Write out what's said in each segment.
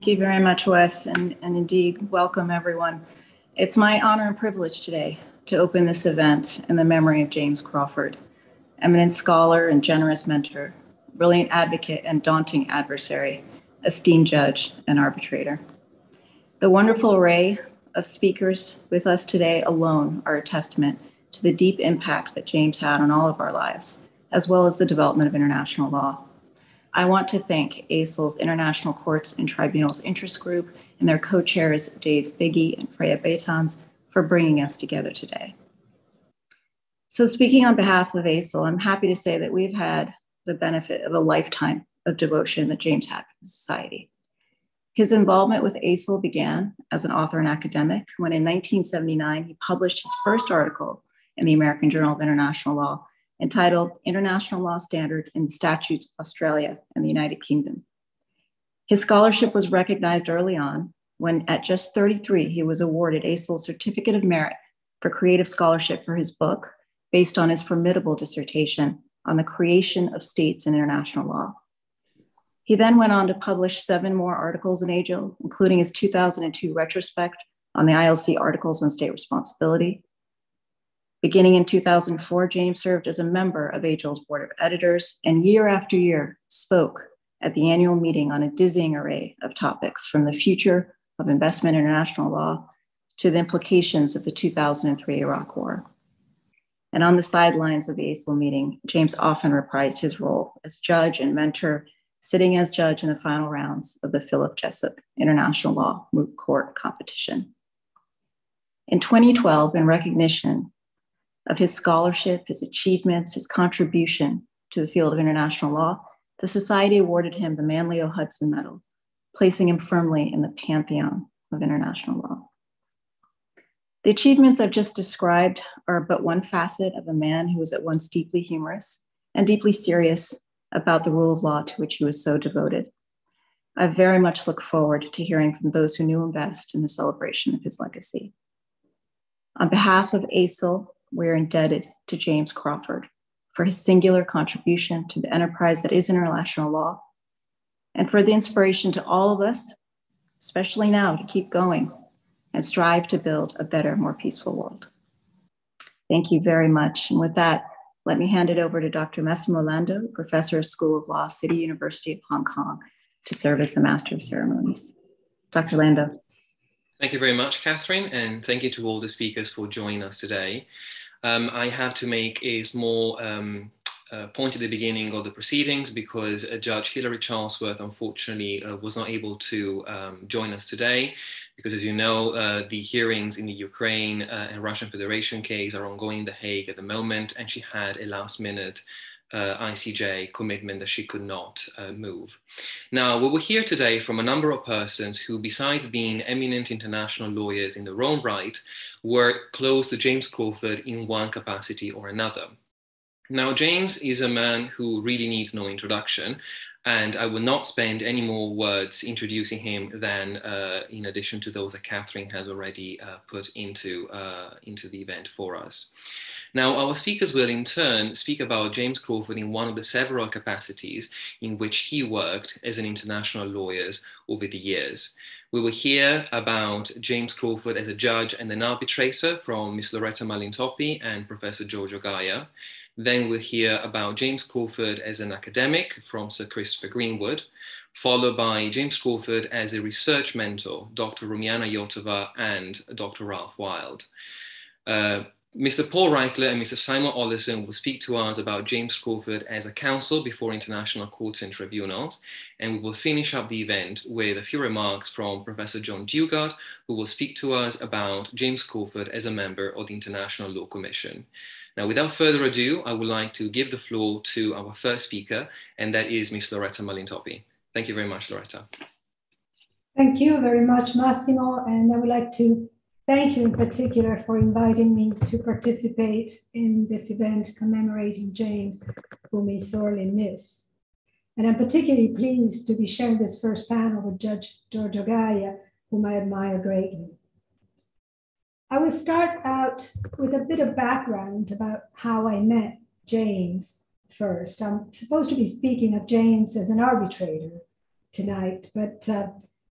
Thank you very much, Wes, and, and indeed, welcome everyone. It's my honor and privilege today to open this event in the memory of James Crawford, eminent scholar and generous mentor, brilliant advocate and daunting adversary, esteemed judge and arbitrator. The wonderful array of speakers with us today alone are a testament to the deep impact that James had on all of our lives, as well as the development of international law. I want to thank ASIL's International Courts and Tribunals Interest Group and their co-chairs Dave Biggie and Freya Baetens for bringing us together today. So speaking on behalf of ASIL, I'm happy to say that we've had the benefit of a lifetime of devotion that James had for the society. His involvement with ASIL began as an author and academic when in 1979 he published his first article in the American Journal of International Law entitled International Law Standard in Statutes Australia and the United Kingdom. His scholarship was recognized early on when, at just 33, he was awarded ASIL's Certificate of Merit for Creative Scholarship for his book, based on his formidable dissertation on the creation of states in international law. He then went on to publish seven more articles in AJIL, including his 2002 retrospect on the ILC articles on state responsibility, Beginning in 2004, James served as a member of AJIL's board of editors and year after year spoke at the annual meeting on a dizzying array of topics from the future of investment international law to the implications of the 2003 Iraq War. And on the sidelines of the ASIL meeting, James often reprised his role as judge and mentor, sitting as judge in the final rounds of the Philip Jessup International Law Moot Court competition. In 2012, in recognition of his scholarship, his achievements, his contribution to the field of international law, the Society awarded him the Manley O. Hudson Medal, placing him firmly in the pantheon of international law. The achievements I've just described are but one facet of a man who was at once deeply humorous and deeply serious about the rule of law to which he was so devoted. I very much look forward to hearing from those who knew him best in the celebration of his legacy. On behalf of ASIL we're indebted to James Crawford for his singular contribution to the enterprise that is international law, and for the inspiration to all of us, especially now, to keep going and strive to build a better, more peaceful world. Thank you very much. And with that, let me hand it over to Dr. Massimo Lando, Professor of School of Law, City University of Hong Kong, to serve as the Master of Ceremonies. Dr. Lando. Thank you very much, Catherine, and thank you to all the speakers for joining us today. Um, I have to make a small um, uh, point at the beginning of the proceedings because uh, Judge Hilary Charlesworth unfortunately uh, was not able to um, join us today because as you know uh, the hearings in the Ukraine uh, and Russian Federation case are ongoing in The Hague at the moment and she had a last minute uh, ICJ commitment that she could not uh, move. Now, we will hear today from a number of persons who, besides being eminent international lawyers in their own right, were close to James Crawford in one capacity or another. Now, James is a man who really needs no introduction, and I will not spend any more words introducing him than uh, in addition to those that Catherine has already uh, put into, uh, into the event for us. Now, our speakers will in turn speak about James Crawford in one of the several capacities in which he worked as an international lawyer over the years. We will hear about James Crawford as a judge and an arbitrator from Ms. Loretta Malintoppi and Professor Giorgio Gaja. Then we'll hear about James Crawford as an academic from Sir Christopher Greenwood, followed by James Crawford as a research mentor, Dr. Rumiana Yotova and Dr. Ralph Wilde. Uh, Mr. Paul Reichler and Mr. Simon Olleson will speak to us about James Crawford as a counsel before international courts and tribunals. And we will finish up the event with a few remarks from Professor John Dugard, who will speak to us about James Crawford as a member of the International Law Commission. Now, without further ado, I would like to give the floor to our first speaker, and that is Ms. Loretta Malintoppi. Thank you very much, Loretta. Thank you very much, Massimo. And I would like to Thank you in particular for inviting me to participate in this event commemorating James, whom we sorely miss. And I'm particularly pleased to be sharing this first panel with Judge Giorgio Gaja, whom I admire greatly. I will start out with a bit of background about how I met James first. I'm supposed to be speaking of James as an arbitrator tonight, but uh,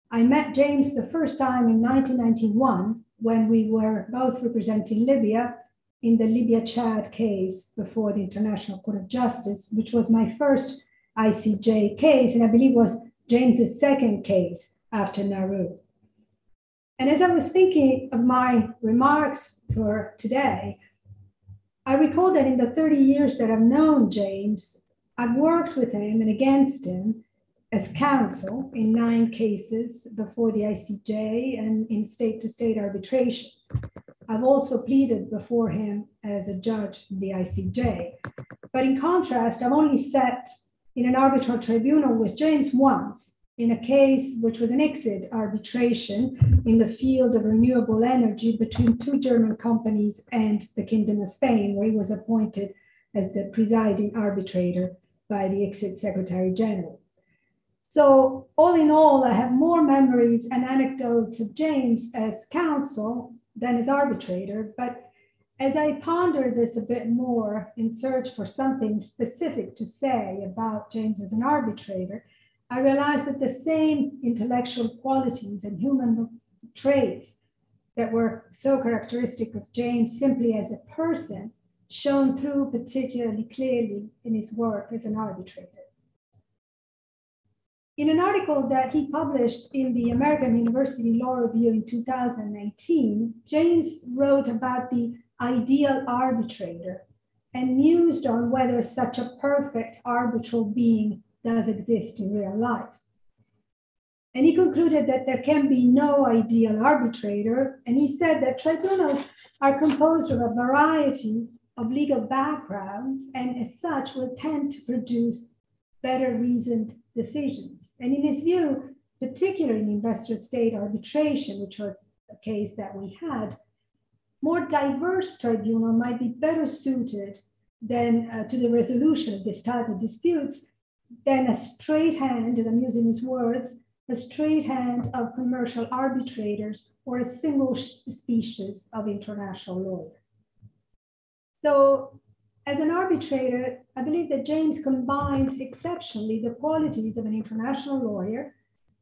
I met James the first time in 1991 when we were both representing Libya in the Libya Chad case before the International Court of Justice, which was my first ICJ case, and I believe was James's second case after Nauru. And as I was thinking of my remarks for today, I recall that in the 30 years that I've known James, I've worked with him and against him as counsel in nine cases before the ICJ and in state to state arbitrations. I've also pleaded before him as a judge in the ICJ. But in contrast, I've only sat in an arbitral tribunal with James once in a case which was an ICSID arbitration in the field of renewable energy between two German companies and the Kingdom of Spain, where he was appointed as the presiding arbitrator by the ICSID Secretary General. So, all in all, I have more memories and anecdotes of James as counsel than as arbitrator. But as I ponder this a bit more in search for something specific to say about James as an arbitrator, I realize that the same intellectual qualities and human traits that were so characteristic of James simply as a person shone through particularly clearly in his work as an arbitrator. In an article that he published in the American University Law Review in 2019, James wrote about the ideal arbitrator and mused on whether such a perfect arbitral being does exist in real life. And he concluded that there can be no ideal arbitrator. And he said that tribunals are composed of a variety of legal backgrounds and, as such, will tend to produce better reasoned decisions. And in his view, particularly in investor state arbitration, which was a case that we had, more diverse tribunal might be better suited than uh, to the resolution of this type of disputes than a straight hand, and I'm using his words, a straight hand of commercial arbitrators or a single species of international law. So as an arbitrator, I believe that James combined exceptionally the qualities of an international lawyer,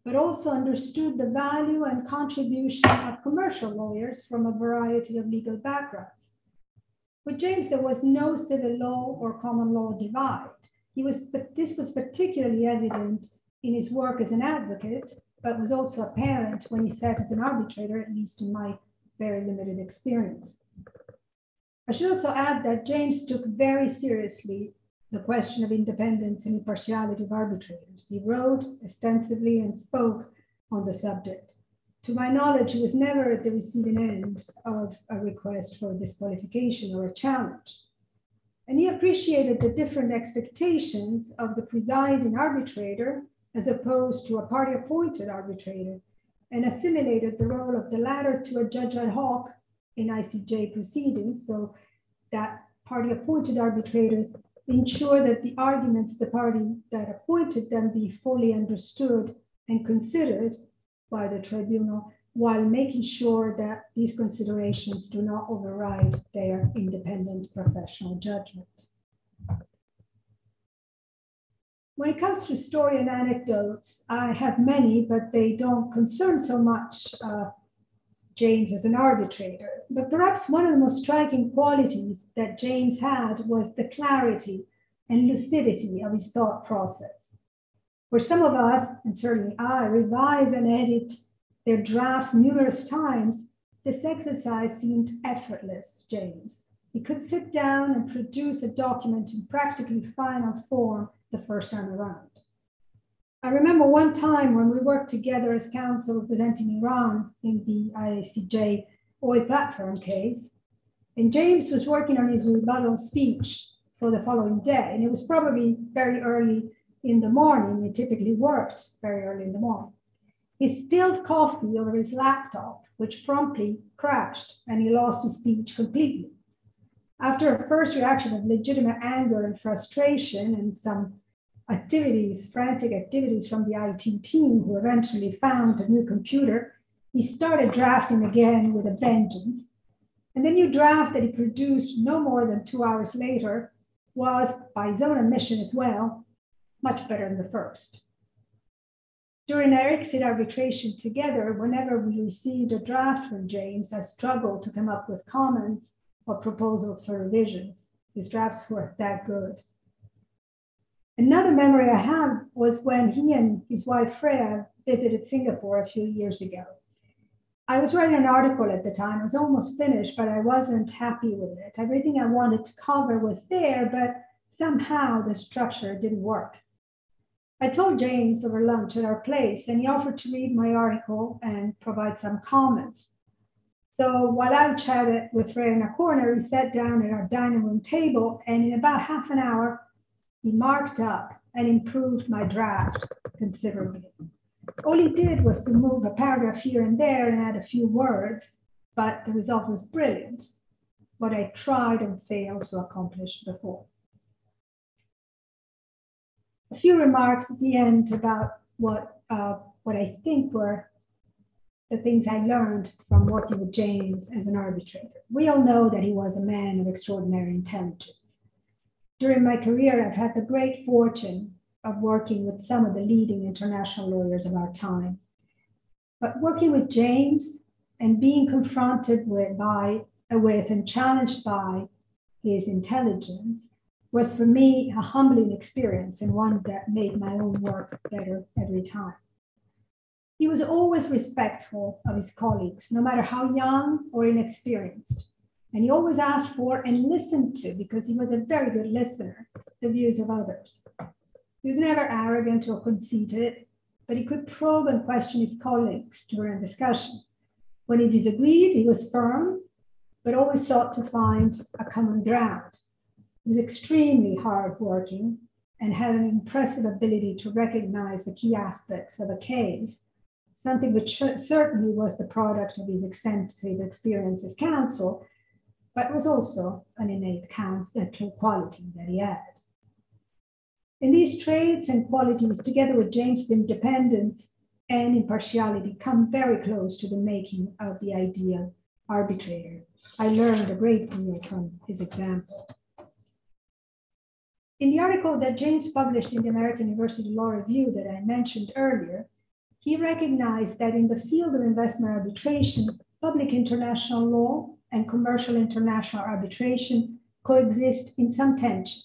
but also understood the value and contribution of commercial lawyers from a variety of legal backgrounds. With James, there was no civil law or common law divide. He was, but this was particularly evident in his work as an advocate, but was also apparent when he sat as an arbitrator, at least in my very limited experience. I should also add that James took very seriously the question of independence and impartiality of arbitrators. He wrote extensively and spoke on the subject. To my knowledge, he was never at the receiving end of a request for disqualification or a challenge. And he appreciated the different expectations of the presiding arbitrator as opposed to a party appointed arbitrator and assimilated the role of the latter to a judge ad hoc in ICJ proceedings. So that party appointed arbitrators ensure that the arguments the party that appointed them be fully understood and considered by the tribunal while making sure that these considerations do not override their independent professional judgment. When it comes to story and anecdotes, I have many, but they don't concern so much uh, James as an arbitrator. But perhaps one of the most striking qualities that James had was the clarity and lucidity of his thought process. For some of us, and certainly I, revise and edit their drafts numerous times, this exercise seemed effortless, James. He could sit down and produce a document in practically final form the first time around. I remember one time when we worked together as counsel representing Iran in the ICJ oil platform case, and James was working on his rebuttal speech for the following day, and it was probably very early in the morning. He typically worked very early in the morning. He spilled coffee over his laptop, which promptly crashed, and he lost his speech completely. After a first reaction of legitimate anger and frustration and some activities, frantic activities from the IT team who eventually found a new computer, he started drafting again with a vengeance. And the new draft that he produced no more than two hours later was, by his own admission as well, much better than the first. During our ICSID arbitration together, whenever we received a draft from James, I struggled to come up with comments or proposals for revisions. His drafts were that good. Another memory I have was when he and his wife Freya visited Singapore a few years ago. I was writing an article at the time. It was almost finished, but I wasn't happy with it. Everything I wanted to cover was there, but somehow the structure didn't work. I told James over lunch at our place, and he offered to read my article and provide some comments. So while I chatted with Ray in a corner, he sat down at our dining room table, and in about half an hour, he marked up and improved my draft considerably. All he did was to move a paragraph here and there and add a few words, but the result was brilliant, what I tried and failed to accomplish before. A few remarks at the end about what, uh, what I think were the things I learned from working with James as an arbitrator. We all know that he was a man of extraordinary intelligence. During my career, I've had the great fortune of working with some of the leading international lawyers of our time. But working with James and being confronted with, by, with and challenged by his intelligence was for me a humbling experience and one that made my own work better every time. He was always respectful of his colleagues, no matter how young or inexperienced. And he always asked for and listened to, because he was a very good listener, the views of others. He was never arrogant or conceited, but he could probe and question his colleagues during discussion. When he disagreed, he was firm, but always sought to find a common ground. He was extremely hardworking and had an impressive ability to recognize the key aspects of a case, something which certainly was the product of his extensive experience as counsel, but was also an innate quality that he had. And these traits and qualities, together with James' independence and impartiality, come very close to the making of the ideal arbitrator. I learned a great deal from his example. In the article that James published in the American University Law Review that I mentioned earlier, he recognized that in the field of investment arbitration, public international law and commercial international arbitration coexist in some tension.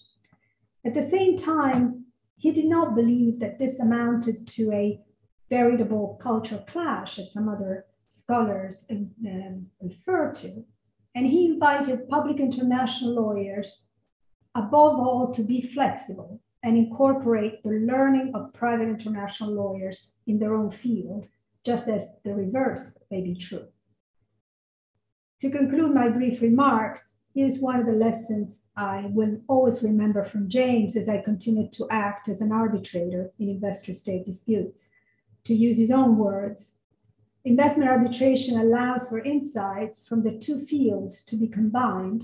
At the same time, he did not believe that this amounted to a veritable cultural clash, as some other scholars um, refer to. And he invited public international lawyers, above all, to be flexible and incorporate the learning of private international lawyers in their own field, just as the reverse may be true. To conclude my brief remarks, here's one of the lessons I will always remember from James as I continued to act as an arbitrator in investor state disputes. To use his own words, investment arbitration allows for insights from the two fields to be combined,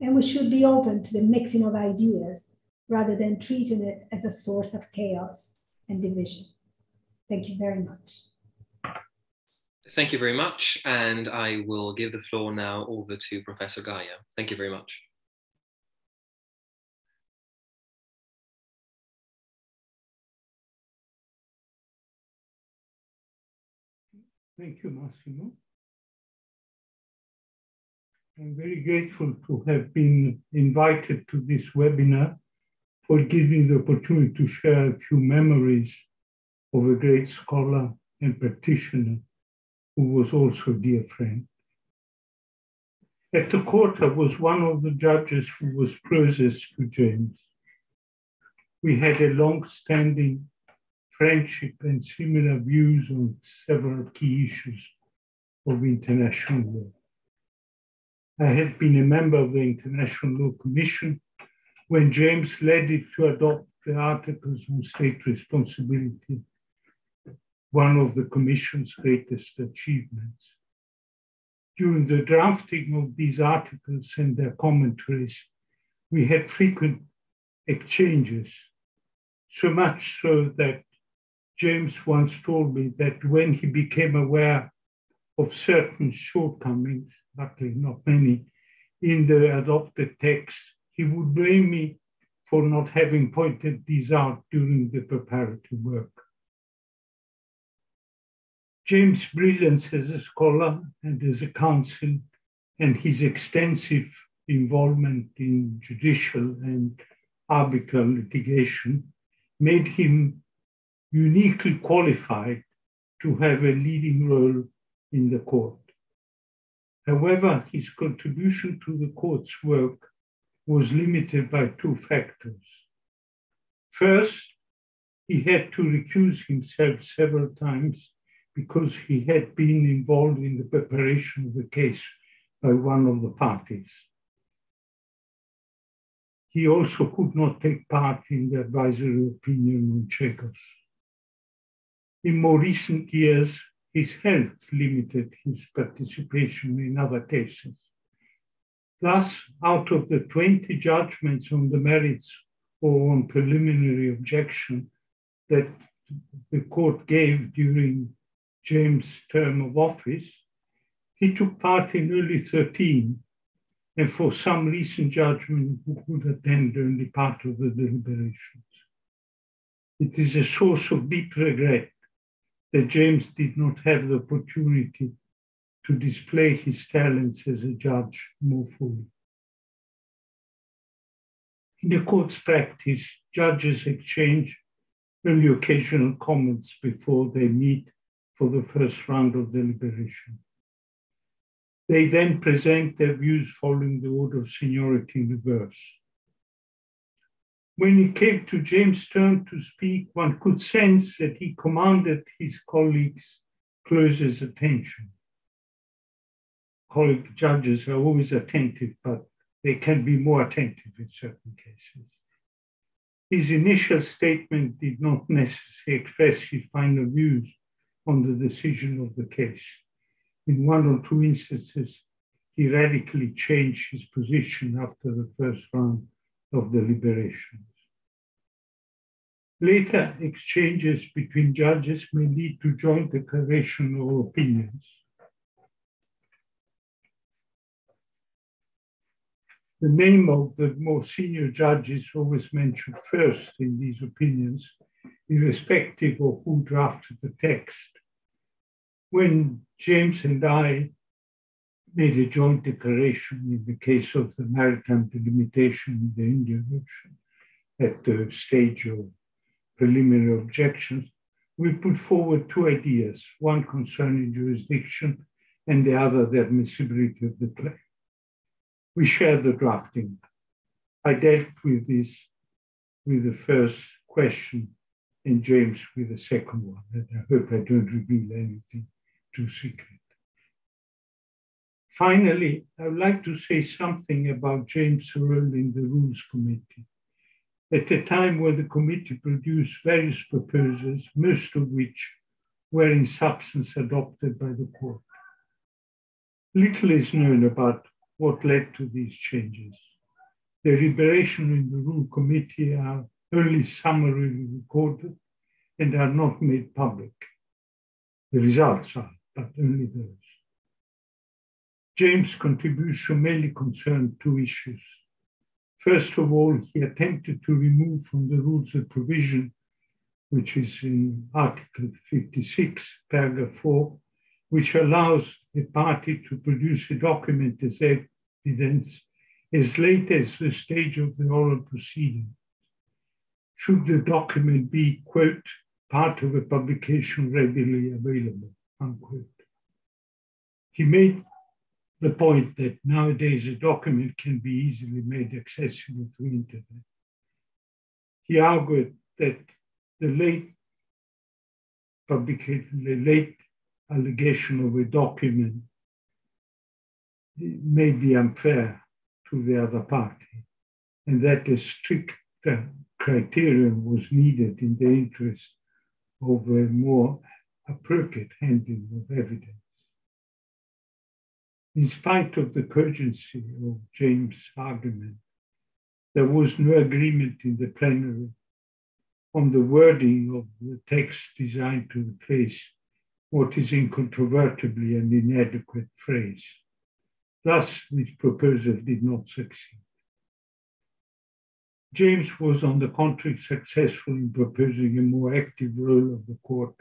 and we should be open to the mixing of ideas rather than treating it as a source of chaos and division. Thank you very much. Thank you very much. And I will give the floor now over to Professor Gaja. Thank you very much. Thank you, Massimo. I'm very grateful to have been invited to this webinar for giving the opportunity to share a few memories of a great scholar and practitioner who was also a dear friend. At the court, I was one of the judges who was closest to James. We had a long-standing friendship and similar views on several key issues of international law. I had been a member of the International Law Commission when James led it to adopt the Articles on State Responsibility one of the Commission's greatest achievements. During the drafting of these articles and their commentaries, we had frequent exchanges, so much so that James once told me that when he became aware of certain shortcomings, luckily not many, in the adopted text, he would blame me for not having pointed these out during the preparatory work. James' brilliance as a scholar and as a counsel and his extensive involvement in judicial and arbitral litigation made him uniquely qualified to have a leading role in the court. However, his contribution to the court's work was limited by two factors. First, he had to recuse himself several times because he had been involved in the preparation of the case by one of the parties. He also could not take part in the advisory opinion on Chagos. In more recent years, his health limited his participation in other cases. Thus, out of the 20 judgments on the merits or on preliminary objection that the court gave during James' term of office, he took part in only 13, and for some recent judgment, he could attend only part of the deliberations. It is a source of deep regret that James did not have the opportunity to display his talents as a judge more fully. In the court's practice, judges exchange only occasional comments before they meet for the first round of deliberation. They then present their views following the order of seniority in reverse. When it came to James' turn to speak, one could sense that he commanded his colleagues' closest attention. Colleague judges are always attentive, but they can be more attentive in certain cases. His initial statement did not necessarily express his final views on the decision of the case. In one or two instances, he radically changed his position after the first round of deliberations. Later exchanges between judges may lead to joint declaration or opinions. The name of the more senior judge is always mentioned first in these opinions, irrespective of who drafted the text. When James and I made a joint declaration in the case of the maritime delimitation in the Indian Ocean at the stage of preliminary objections, we put forward two ideas, one concerning jurisdiction and the other the admissibility of the claim. We shared the drafting. I dealt with this with the first question and James with the second one. And I hope I don't reveal anything too secret. Finally, I would like to say something about James' role in the Rules Committee. At a time when the committee produced various proposals, most of which were in substance adopted by the court. Little is known about what led to these changes. The deliberation in the Rule Committee are only summary recorded and are not made public. The results are, but only those. James' contribution mainly concerned two issues. First of all, he attempted to remove from the rules a provision, which is in Article 56, paragraph 4, which allows a party to produce a document as evidence as late as the stage of the oral proceeding. Should the document be, quote, part of a publication readily available, unquote. He made the point that nowadays a document can be easily made accessible through the internet. He argued that the late publication, the late allegation of a document may be unfair to the other party, and that a strict criterion was needed in the interest of a more appropriate handling of evidence. In spite of the cogency of James' argument, there was no agreement in the plenary on the wording of the text designed to replace what is incontrovertibly an inadequate phrase. Thus, this proposal did not succeed. James was, on the contrary, successful in proposing a more active role of the court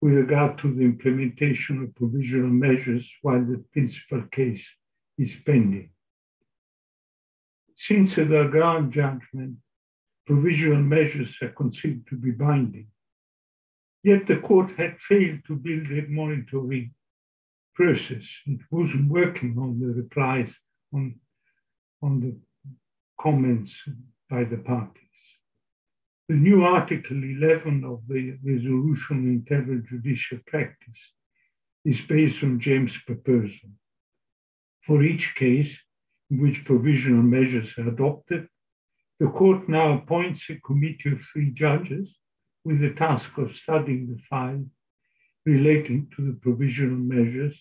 with regard to the implementation of provisional measures while the principal case is pending. Since the LaGrand judgment, provisional measures are considered to be binding. Yet the court had failed to build a monitoring process. It wasn't working on the replies on, on the comments by the parties. The new Article 11 of the Resolution on Internal Judicial Practice is based on James' proposal. For each case in which provisional measures are adopted, the court now appoints a committee of three judges with the task of studying the file relating to the provisional measures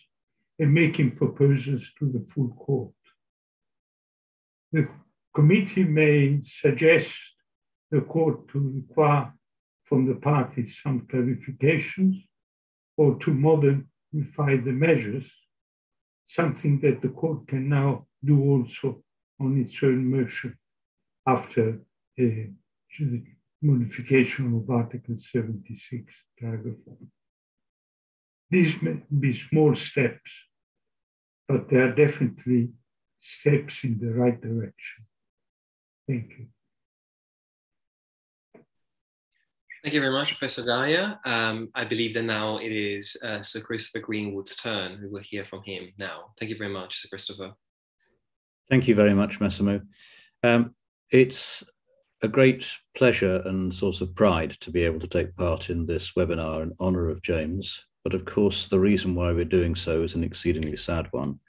and making proposals to the full court. The committee may suggest the court to require from the parties some clarifications or to modify the measures, something that the court can now do also on its own motion after the modification of Article 76, paragraph 1. These may be small steps, but they are definitely steps in the right direction. Thank you. Thank you very much, Professor Gaja. Um, I believe that now it is uh, Sir Christopher Greenwood's turn. We will hear from him now. Thank you very much, Sir Christopher. Thank you very much, Massimo. Um, it's a great pleasure and source of pride to be able to take part in this webinar in honour of James. But of course, the reason why we're doing so is an exceedingly sad one.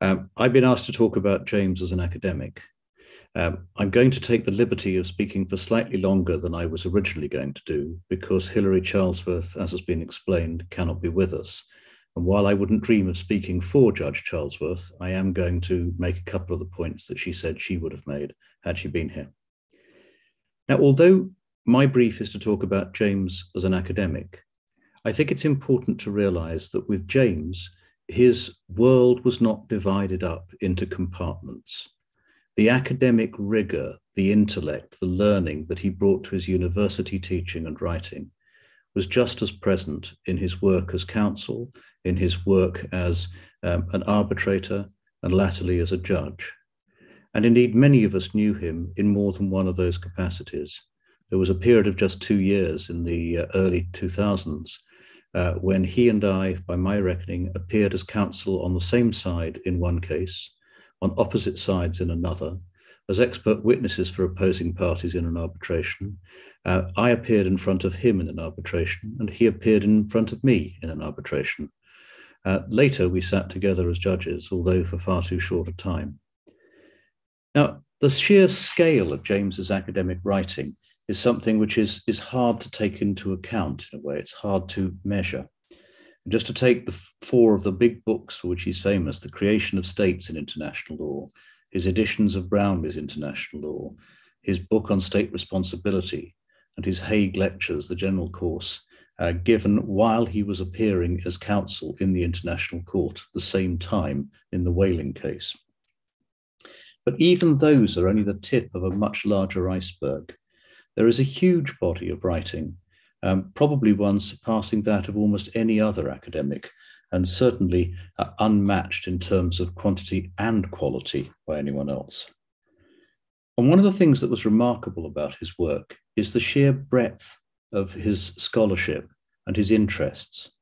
Um, I've been asked to talk about James as an academic. Um, I'm going to take the liberty of speaking for slightly longer than I was originally going to do because Hilary Charlesworth, as has been explained, cannot be with us. And while I wouldn't dream of speaking for Judge Charlesworth, I am going to make a couple of the points that she said she would have made had she been here. Now, although my brief is to talk about James as an academic, I think it's important to realize that with James, his world was not divided up into compartments. The academic rigor, the intellect, the learning that he brought to his university teaching and writing was just as present in his work as counsel, in his work as um, an arbitrator, and latterly as a judge. And indeed, many of us knew him in more than one of those capacities. There was a period of just two years in the uh, early 2000s uh, when he and I, by my reckoning, appeared as counsel on the same side in one case, on opposite sides in another, as expert witnesses for opposing parties in an arbitration, uh, I appeared in front of him in an arbitration, and he appeared in front of me in an arbitration. Uh, later, we sat together as judges, although for far too short a time. Now, the sheer scale of James's academic writing is something which is, is hard to take into account in a way. It's hard to measure. Just to take the four of the big books for which he's famous The Creation of States in International Law, his editions of Brownlie's International Law, his book on state responsibility, and his Hague Lectures, the general course, uh, given while he was appearing as counsel in the International Court at the same time in the whaling case. But even those are only the tip of a much larger iceberg. There is a huge body of writing, um, probably one surpassing that of almost any other academic, and certainly uh, unmatched in terms of quantity and quality by anyone else. And one of the things that was remarkable about his work is the sheer breadth of his scholarship and his interests.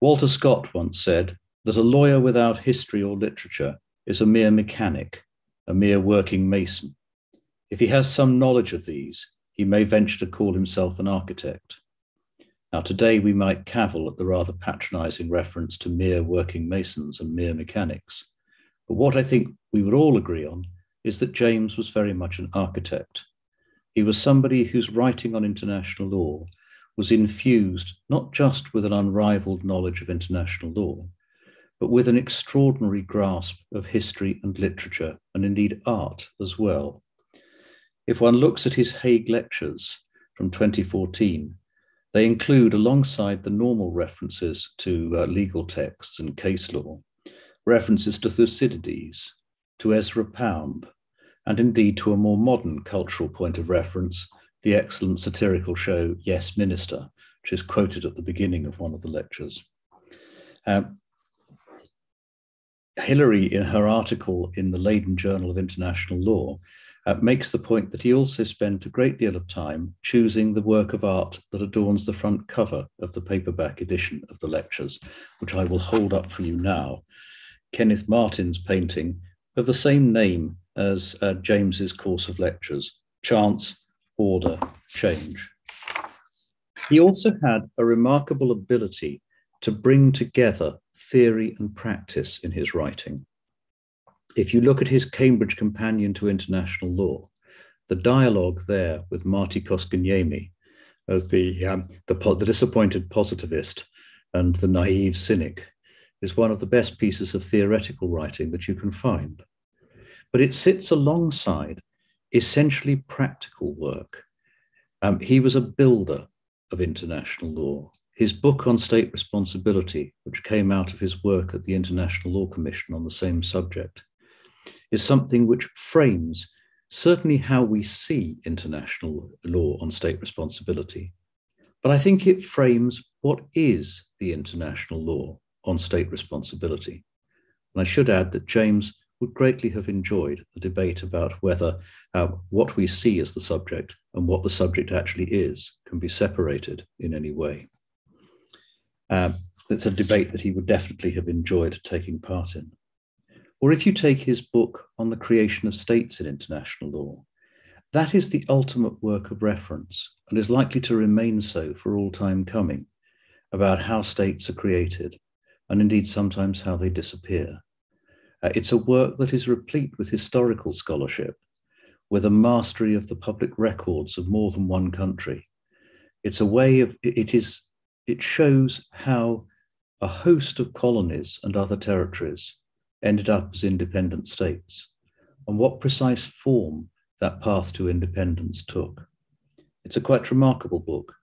Walter Scott once said that a lawyer without history or literature is a mere mechanic, a mere working mason. If he has some knowledge of these, he may venture to call himself an architect. Now, today we might cavil at the rather patronizing reference to mere working masons and mere mechanics. But what I think we would all agree on is that James was very much an architect. He was somebody whose writing on international law was infused not just with an unrivaled knowledge of international law, but with an extraordinary grasp of history and literature, and indeed art as well. If one looks at his Hague lectures from 2014, they include, alongside the normal references to uh, legal texts and case law, references to Thucydides, to Ezra Pound, and indeed to a more modern cultural point of reference, the excellent satirical show Yes Minister, which is quoted at the beginning of one of the lectures. Um, Hilary, in her article in the Leiden Journal of International Law, uh, makes the point that he also spent a great deal of time choosing the work of art that adorns the front cover of the paperback edition of the lectures, which I will hold up for you now. Kenneth Martin's painting of the same name as uh, James's course of lectures, Chance, Order, Change. He also had a remarkable ability to bring together theory and practice in his writing. If you look at his Cambridge Companion to International Law, the dialogue there with Martti Koskenniemi, of the, um, the, the disappointed positivist and the naive cynic, is one of the best pieces of theoretical writing that you can find. But it sits alongside essentially practical work. Um, he was a builder of international law. His book on state responsibility, which came out of his work at the International Law Commission on the same subject, is something which frames certainly how we see international law on state responsibility. But I think it frames what is the international law on state responsibility. And I should add that James would greatly have enjoyed the debate about whether uh, what we see as the subject and what the subject actually is can be separated in any way. Um, it's a debate that he would definitely have enjoyed taking part in. Or if you take his book on the creation of states in international law, that is the ultimate work of reference and is likely to remain so for all time coming about how states are created and indeed sometimes how they disappear. Uh, it's a work that is replete with historical scholarship, with a mastery of the public records of more than one country. It's a way of, it is it shows how a host of colonies and other territories ended up as independent states. And what precise form that path to independence took. It's a quite remarkable book,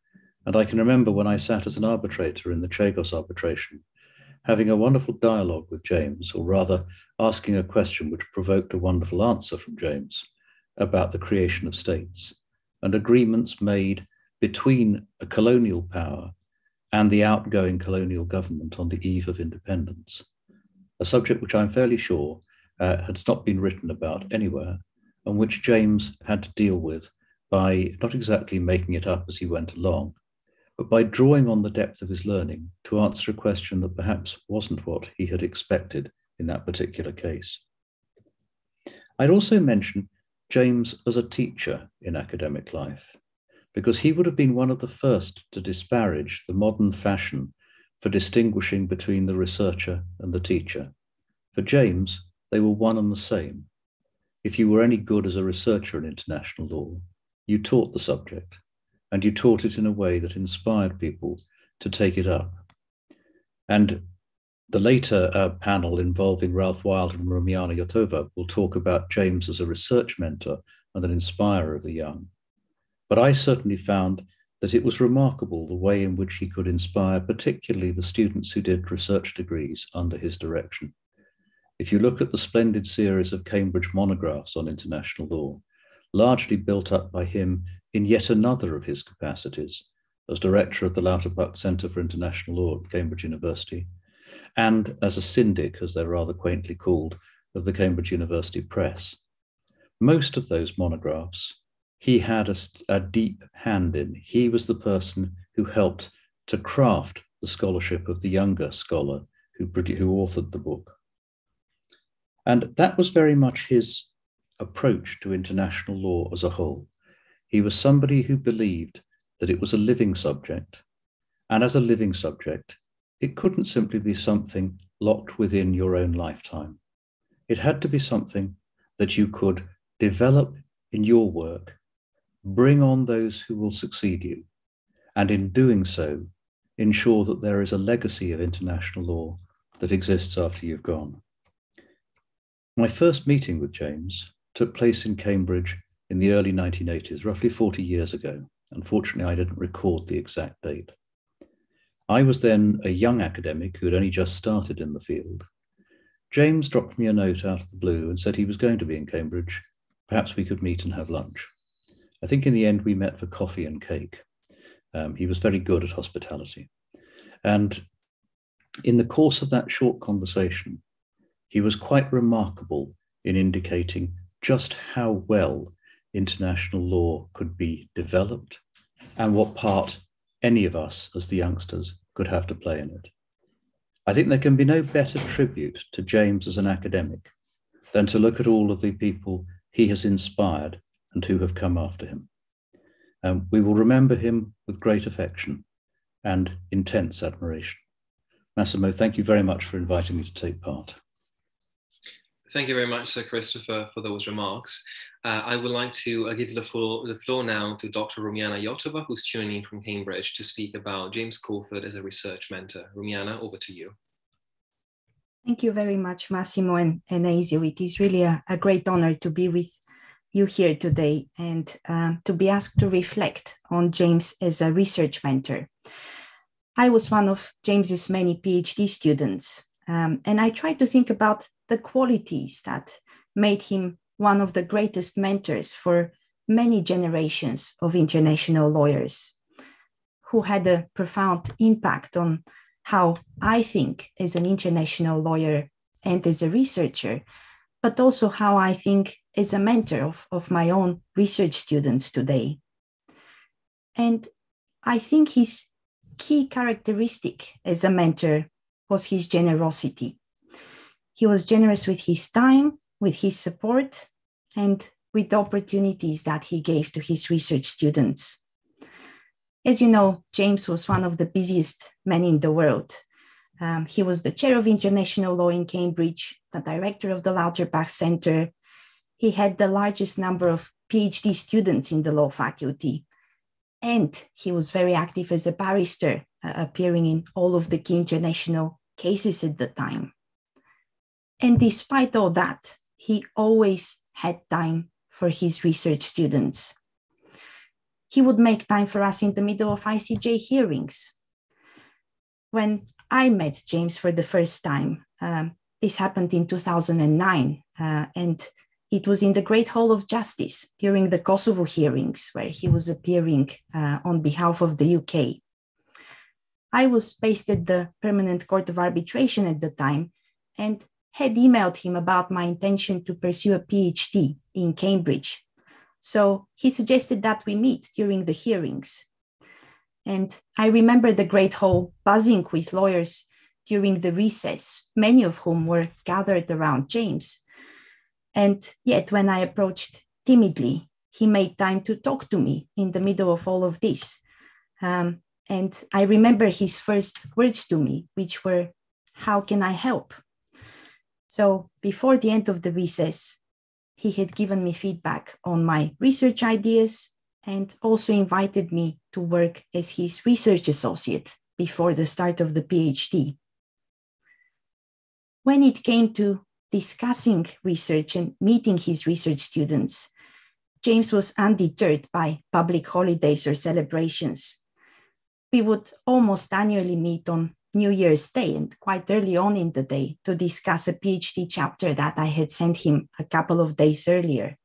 and I can remember when I sat as an arbitrator in the Chagos arbitration, having a wonderful dialogue with James, or rather asking a question which provoked a wonderful answer from James about the creation of states and agreements made between a colonial power and the outgoing colonial government on the eve of independence, a subject which I'm fairly sure uh, had not been written about anywhere, and which James had to deal with by not exactly making it up as he went along, but by drawing on the depth of his learning to answer a question that perhaps wasn't what he had expected in that particular case. I'd also mention James as a teacher in academic life because he would have been one of the first to disparage the modern fashion for distinguishing between the researcher and the teacher. For James, they were one and the same. If you were any good as a researcher in international law, you taught the subject, and you taught it in a way that inspired people to take it up. And the later uh, panel involving Ralph Wilde and Rumiana Yotova will talk about James as a research mentor and an inspirer of the young. But I certainly found that it was remarkable the way in which he could inspire, particularly the students who did research degrees under his direction. If you look at the splendid series of Cambridge monographs on international law, largely built up by him in yet another of his capacities as director of the Lauterpacht Centre for International Law at Cambridge University, and as a syndic, as they're rather quaintly called, of the Cambridge University Press. Most of those monographs he had a, a deep hand in. He was the person who helped to craft the scholarship of the younger scholar who, who authored the book. And that was very much his approach to international law as a whole. He was somebody who believed that it was a living subject. And as a living subject, it couldn't simply be something locked within your own lifetime. It had to be something that you could develop in your work bring on those who will succeed you, and in doing so, ensure that there is a legacy of international law that exists after you've gone. My first meeting with James took place in Cambridge in the early 1980s, roughly 40 years ago. Unfortunately, I didn't record the exact date. I was then a young academic who had only just started in the field. James dropped me a note out of the blue and said he was going to be in Cambridge. Perhaps we could meet and have lunch. I think in the end we met for coffee and cake. Um, he was very good at hospitality. And in the course of that short conversation, he was quite remarkable in indicating just how well international law could be developed and what part any of us as the youngsters could have to play in it. I think there can be no better tribute to James as an academic than to look at all of the people he has inspired and who have come after him. Um, we will remember him with great affection and intense admiration. Massimo, thank you very much for inviting me to take part. Thank you very much, Sir Christopher, for those remarks. Uh, I would like to uh, give the floor, the floor now to Dr. Rumiana Yotova, who's tuning in from Cambridge to speak about James Crawford as a research mentor. Rumiana, over to you. Thank you very much, Massimo and, and Aizio. It is really a, a great honor to be with you here today and um, to be asked to reflect on James as a research mentor. I was one of James's many PhD students, um, and I tried to think about the qualities that made him one of the greatest mentors for many generations of international lawyers who had a profound impact on how I think as an international lawyer and as a researcher, but also how I think as a mentor of, of my own research students today. And I think his key characteristic as a mentor was his generosity. He was generous with his time, with his support, and with the opportunities that he gave to his research students. As you know, James was one of the busiest men in the world. Um, he was the chair of international law in Cambridge, the director of the Lauterpacht Center. He had the largest number of PhD students in the law faculty. And he was very active as a barrister, uh, appearing in all of the key international cases at the time. And despite all that, he always had time for his research students. He would make time for us in the middle of ICJ hearings. When I met James for the first time, um, this happened in 2009, uh, and it was in the Great Hall of Justice during the Kosovo hearings, where he was appearing uh, on behalf of the UK. I was based at the Permanent Court of Arbitration at the time, and had emailed him about my intention to pursue a PhD in Cambridge. So he suggested that we meet during the hearings. And I remember the great hall buzzing with lawyers during the recess, many of whom were gathered around James. And yet, when I approached timidly, he made time to talk to me in the middle of all of this. Um, and I remember his first words to me, which were, How can I help? So before the end of the recess, he had given me feedback on my research ideas and also invited me to work as his research associate before the start of the PhD. When it came to discussing research and meeting his research students, James was undeterred by public holidays or celebrations. We would almost annually meet on New Year's Day and quite early on in the day to discuss a PhD chapter that I had sent him a couple of days earlier.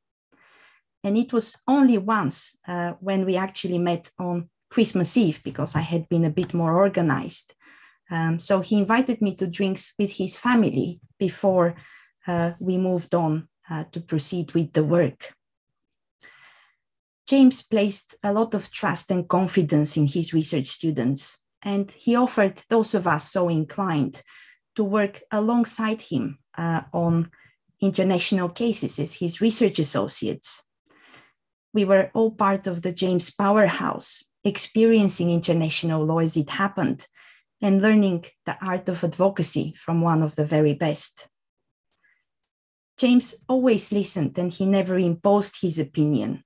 And it was only once uh, when we actually met on Christmas Eve because I had been a bit more organized. Um, so he invited me to drinks with his family before uh, we moved on uh, to proceed with the work. James placed a lot of trust and confidence in his research students and he offered those of us so inclined to work alongside him uh, on international cases as his research associates. We were all part of the James Powerhouse, experiencing international law as it happened and learning the art of advocacy from one of the very best. James always listened and he never imposed his opinion.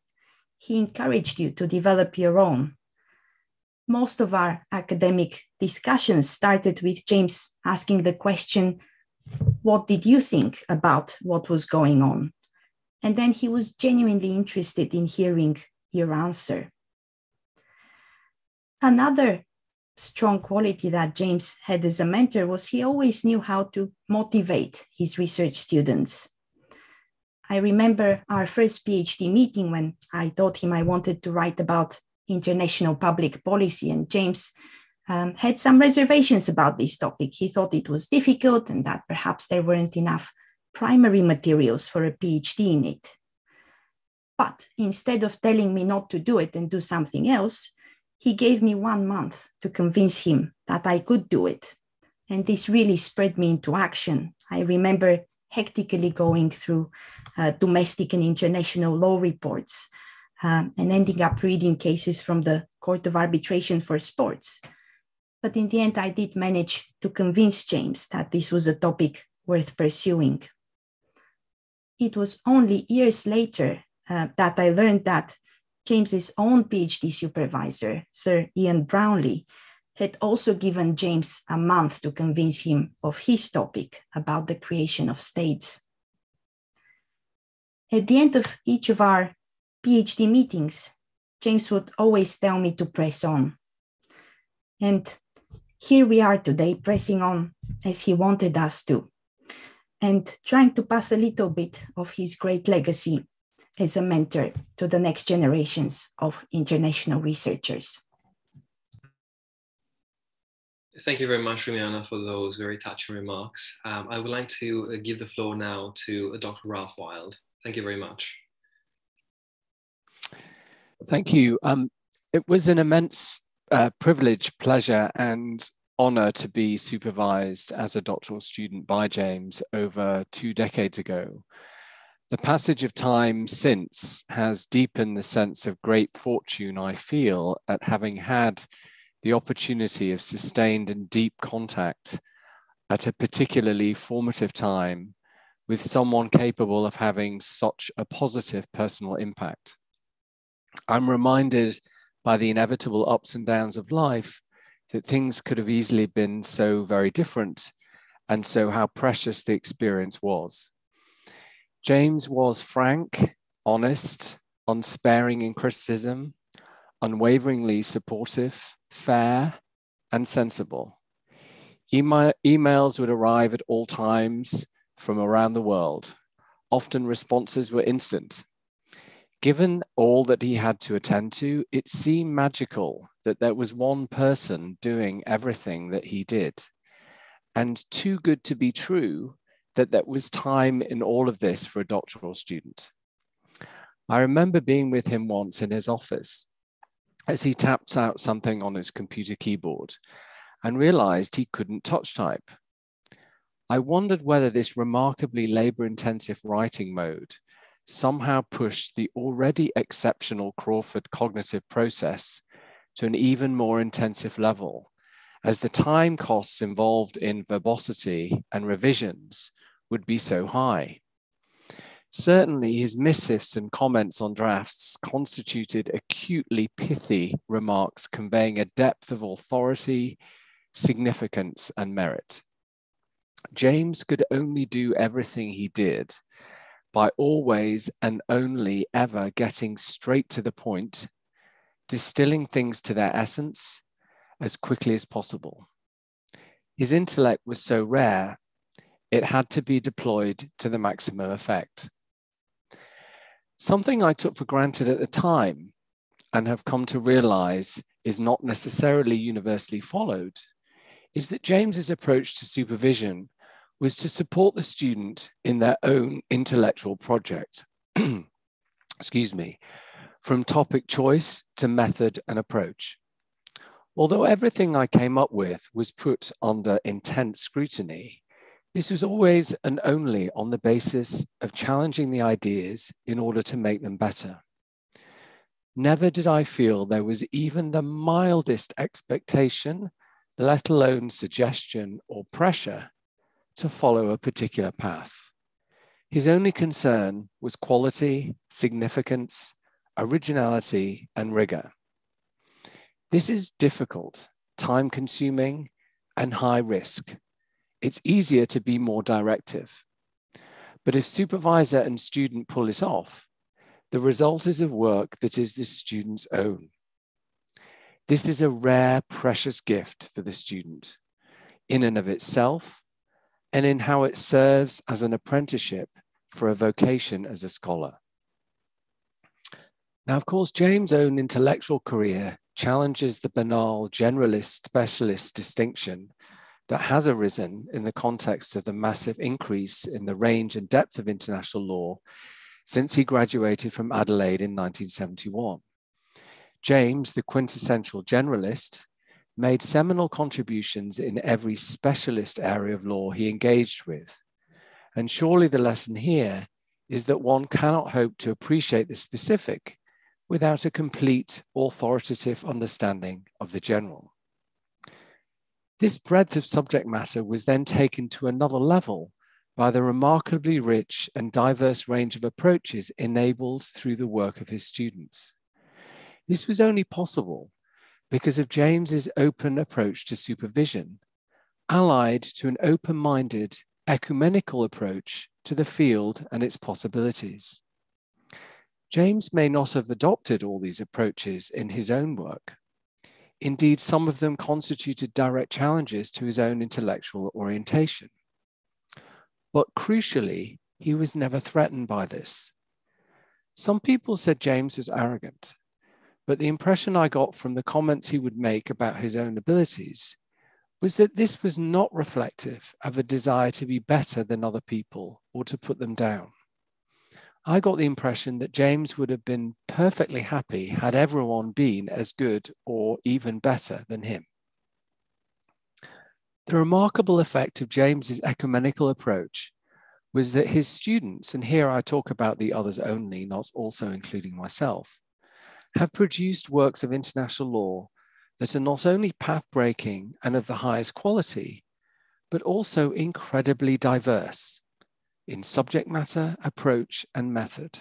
He encouraged you to develop your own most of our academic discussions started with James asking the question, What did you think about what was going on? And then he was genuinely interested in hearing your answer. Another strong quality that James had as a mentor was he always knew how to motivate his research students. I remember our first PhD meeting when I told him I wanted to write about international public policy. And James um, had some reservations about this topic. He thought it was difficult and that perhaps there weren't enough primary materials for a PhD in it. But instead of telling me not to do it and do something else, he gave me one month to convince him that I could do it. And this really spread me into action. I remember hectically going through uh, domestic and international law reports um, and ending up reading cases from the Court of Arbitration for Sports. But in the end, I did manage to convince James that this was a topic worth pursuing. It was only years later uh, that I learned that James's own PhD supervisor, Sir Ian Brownlie, had also given James a month to convince him of his topic about the creation of states. At the end of each of our PhD meetings, James would always tell me to press on. And here we are today, pressing on as he wanted us to, and trying to pass a little bit of his great legacy as a mentor to the next generations of international researchers. Thank you very much, Rumiana, for those very touching remarks. Um, I would like to uh, give the floor now to uh, Dr. Ralph Wilde. Thank you very much. Thank you. Um, it was an immense uh, privilege, pleasure, and honor to be supervised as a doctoral student by James over two decades ago. The passage of time since has deepened the sense of great fortune I feel at having had the opportunity of sustained and deep contact at a particularly formative time with someone capable of having such a positive personal impact. I'm reminded by the inevitable ups and downs of life that things could have easily been so very different, and so how precious the experience was. James was frank, honest, unsparing in criticism, unwaveringly supportive, fair, and sensible. Ema emails would arrive at all times from around the world. Often responses were instant. Given all that he had to attend to, it seemed magical that there was one person doing everything that he did. And too good to be true that there was time in all of this for a doctoral student. I remember being with him once in his office as he tapped out something on his computer keyboard and realized he couldn't touch type. I wondered whether this remarkably labor intensive writing mode somehow pushed the already exceptional Crawford cognitive process to an even more intensive level, as the time costs involved in verbosity and revisions would be so high. Certainly, his missives and comments on drafts constituted acutely pithy remarks conveying a depth of authority, significance, and merit. James could only do everything he did by always and only ever getting straight to the point, distilling things to their essence as quickly as possible. His intellect was so rare it had to be deployed to the maximum effect. Something I took for granted at the time and have come to realize is not necessarily universally followed is that James's approach to supervision was to support the student in their own intellectual project. Excuse me, from topic choice to method and approach. Although everything I came up with was put under intense scrutiny, this was always and only on the basis of challenging the ideas in order to make them better. Never did I feel there was even the mildest expectation, let alone suggestion or pressure, to follow a particular path. His only concern was quality, significance, originality, and rigor. This is difficult, time consuming, and high risk it's easier to be more directive. But if supervisor and student pull it off, the result is a work that is the student's own. This is a rare, precious gift for the student in and of itself and in how it serves as an apprenticeship for a vocation as a scholar. Now, of course, James' own intellectual career challenges the banal generalist specialist distinction that has arisen in the context of the massive increase in the range and depth of international law since he graduated from Adelaide in 1971. James, the quintessential generalist, made seminal contributions in every specialist area of law he engaged with. And surely the lesson here is that one cannot hope to appreciate the specific without a complete authoritative understanding of the general. This breadth of subject matter was then taken to another level by the remarkably rich and diverse range of approaches enabled through the work of his students. This was only possible because of James's open approach to supervision, allied to an open-minded ecumenical approach to the field and its possibilities. James may not have adopted all these approaches in his own work. Indeed, some of them constituted direct challenges to his own intellectual orientation. But crucially, he was never threatened by this. Some people said James was arrogant, but the impression I got from the comments he would make about his own abilities was that this was not reflective of a desire to be better than other people or to put them down. I got the impression that James would have been perfectly happy had everyone been as good or even better than him. The remarkable effect of James's ecumenical approach was that his students, and here I talk about the others only, not also including myself, have produced works of international law that are not only path breaking and of the highest quality, but also incredibly diverse in subject matter, approach, and method.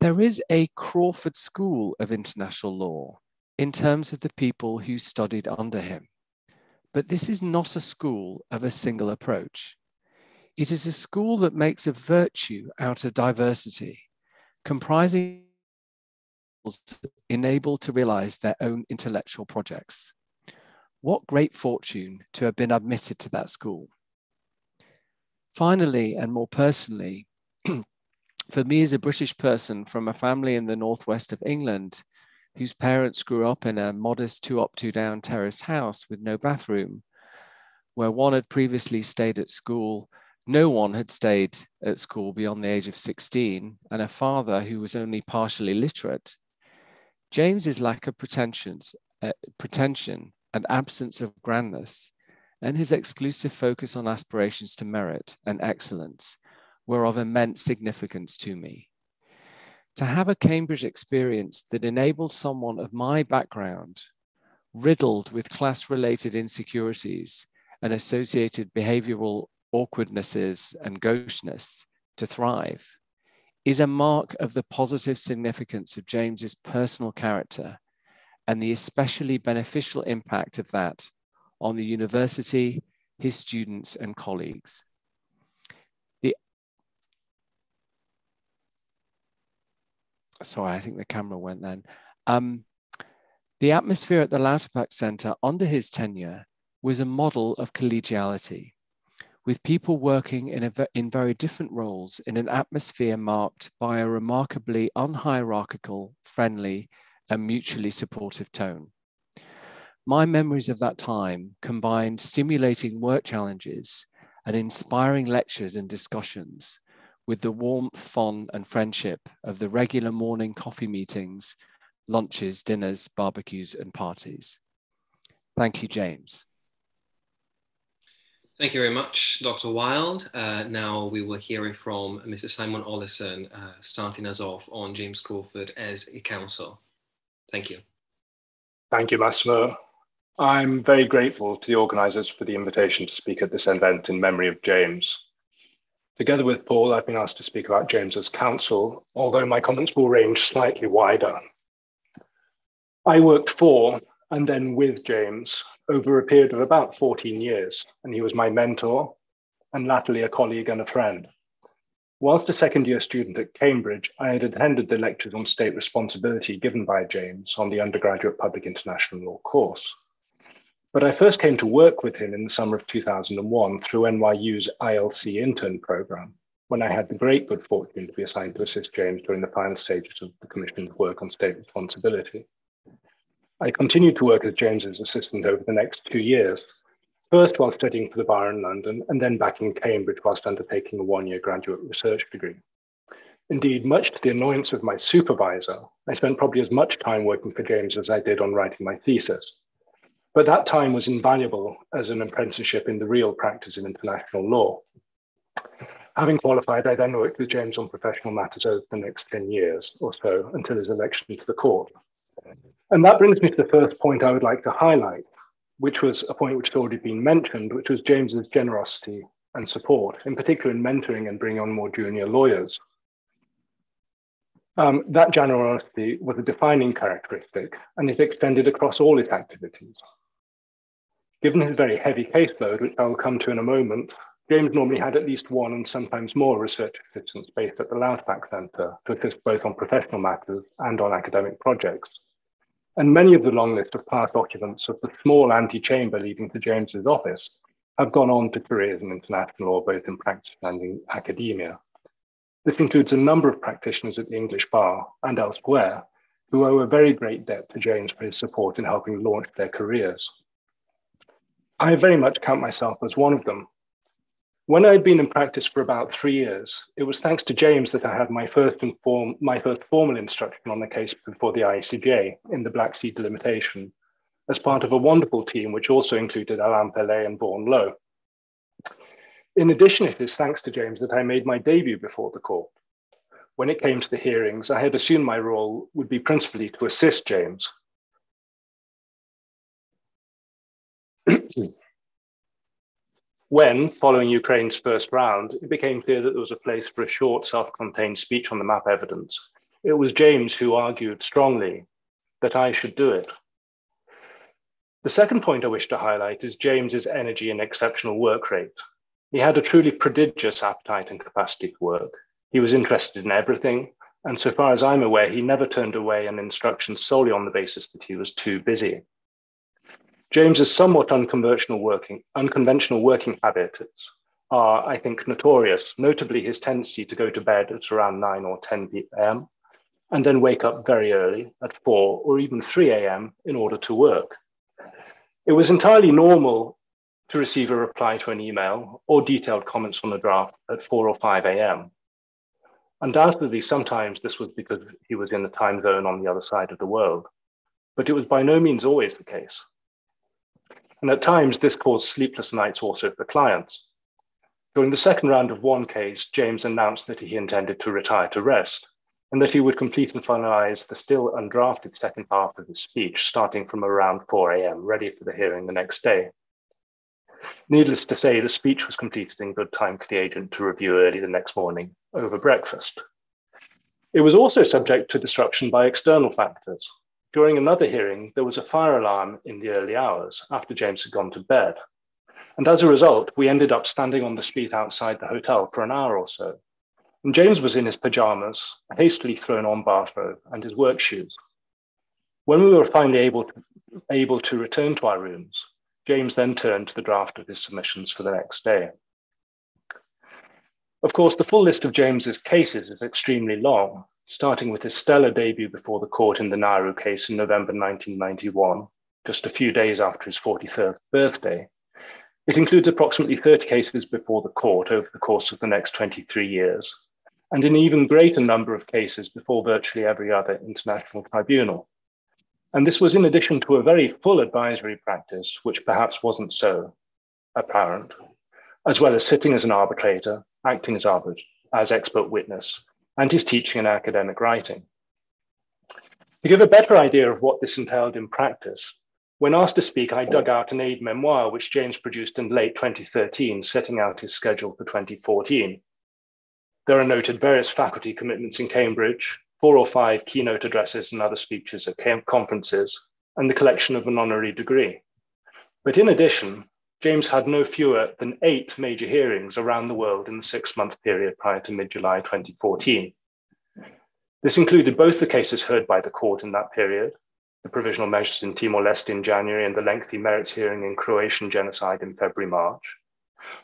There is a Crawford School of International Law in terms of the people who studied under him. But this is not a school of a single approach. It is a school that makes a virtue out of diversity, comprising enabled to realize their own intellectual projects. What great fortune to have been admitted to that school. Finally, and more personally, for me as a British person from a family in the northwest of England, whose parents grew up in a modest two up, two down terrace house with no bathroom, where one had previously stayed at school, no one had stayed at school beyond the age of 16, and a father who was only partially literate, James's lack of pretensions, uh, pretension and absence of grandness and his exclusive focus on aspirations to merit and excellence were of immense significance to me. To have a Cambridge experience that enabled someone of my background, riddled with class related insecurities and associated behavioral awkwardnesses and gaucheness, to thrive, is a mark of the positive significance of James's personal character and the especially beneficial impact of that on the university, his students and colleagues. The, sorry, I think the camera went then. Um, the atmosphere at the Lauterpacht Center under his tenure was a model of collegiality, with people working in, a, in very different roles in an atmosphere marked by a remarkably unhierarchical, friendly, and mutually supportive tone. My memories of that time combined stimulating work challenges and inspiring lectures and discussions with the warmth, fun, and friendship of the regular morning coffee meetings, lunches, dinners, barbecues, and parties. Thank you, James. Thank you very much, Dr. Wilde. Uh, now we will hear from Mr. Simon Olleson, uh, starting us off on James Crawford as a counsel. Thank you. Thank you, Massimo. I'm very grateful to the organisers for the invitation to speak at this event in memory of James. Together with Paul, I've been asked to speak about James's counsel, although my comments will range slightly wider. I worked for and then with James over a period of about 14 years, and he was my mentor and latterly a colleague and a friend. Whilst a second year student at Cambridge, I had attended the lectures on state responsibility given by James on the undergraduate public international law course. But I first came to work with him in the summer of 2001 through NYU's ILC intern program, when I had the great good fortune to be assigned to assist James during the final stages of the Commission's work on state responsibility. I continued to work as James's assistant over the next two years, first while studying for the bar in London, and then back in Cambridge whilst undertaking a one year graduate research degree. Indeed, much to the annoyance of my supervisor, I spent probably as much time working for James as I did on writing my thesis. But that time was invaluable as an apprenticeship in the real practice of international law. Having qualified, I then worked with James on professional matters over the next 10 years or so until his election to the court. And that brings me to the first point I would like to highlight, which was a point which had already been mentioned, which was James's generosity and support, in particular in mentoring and bringing on more junior lawyers. Um, that generosity was a defining characteristic and it extended across all his activities. Given his very heavy caseload, which I'll come to in a moment, James normally had at least one and sometimes more research assistants based at the Lauterpacht Centre to assist both on professional matters and on academic projects. And many of the long list of past occupants of the small antechamber leading to James's office have gone on to careers in international law, both in practice and in academia. This includes a number of practitioners at the English bar and elsewhere who owe a very great debt to James for his support in helping launch their careers. I very much count myself as one of them. When I had been in practice for about three years, it was thanks to James that I had my first, inform, my first formal instruction on the case before the ICJ in the Black Sea delimitation, as part of a wonderful team which also included Alain Pellet and Vaughan Lowe. In addition, it is thanks to James that I made my debut before the court. When it came to the hearings, I had assumed my role would be principally to assist James. When, following Ukraine's first round, it became clear that there was a place for a short, self contained speech on the map evidence, it was James who argued strongly that I should do it. The second point I wish to highlight is James's energy and exceptional work rate. He had a truly prodigious appetite and capacity to work. He was interested in everything, and so far as I'm aware, he never turned away an instruction solely on the basis that he was too busy. James's somewhat unconventional working, unconventional working habits are, I think, notorious, notably his tendency to go to bed at around 9 or 10 p.m. and then wake up very early at 4 or even 3 a.m. in order to work. It was entirely normal to receive a reply to an email or detailed comments on a draft at 4 or 5 a.m. Undoubtedly, sometimes this was because he was in the time zone on the other side of the world, but it was by no means always the case. And at times, this caused sleepless nights also for clients. During the second round of one case, James announced that he intended to retire to rest and that he would complete and finalize the still undrafted second half of his speech starting from around 4 a.m., ready for the hearing the next day. Needless to say, the speech was completed in good time for the agent to review early the next morning over breakfast. It was also subject to disruption by external factors. During another hearing, there was a fire alarm in the early hours after James had gone to bed. And as a result, we ended up standing on the street outside the hotel for an hour or so. And James was in his pajamas, a hastily thrown on bathrobe, and his work shoes. When we were finally able to, able to return to our rooms, James then turned to the draft of his submissions for the next day. Of course, the full list of James's cases is extremely long, starting with his stellar debut before the court in the Nauru case in November 1991, just a few days after his 43rd birthday. It includes approximately 30 cases before the court over the course of the next 23 years, and an even greater number of cases before virtually every other international tribunal. And this was in addition to a very full advisory practice, which perhaps wasn't so apparent, as well as sitting as an arbitrator, acting as, arbit- as expert witness, and his teaching and academic writing. To give a better idea of what this entailed in practice, when asked to speak, I dug out an aide-memoire which James produced in late 2013, setting out his schedule for 2014. There are noted various faculty commitments in Cambridge, four or five keynote addresses and other speeches at conferences, and the collection of an honorary degree. But in addition, James had no fewer than eight major hearings around the world in the six month period prior to mid July 2014. This included both the cases heard by the court in that period, the provisional measures in Timor Leste in January and the lengthy merits hearing in Croatian genocide in February March,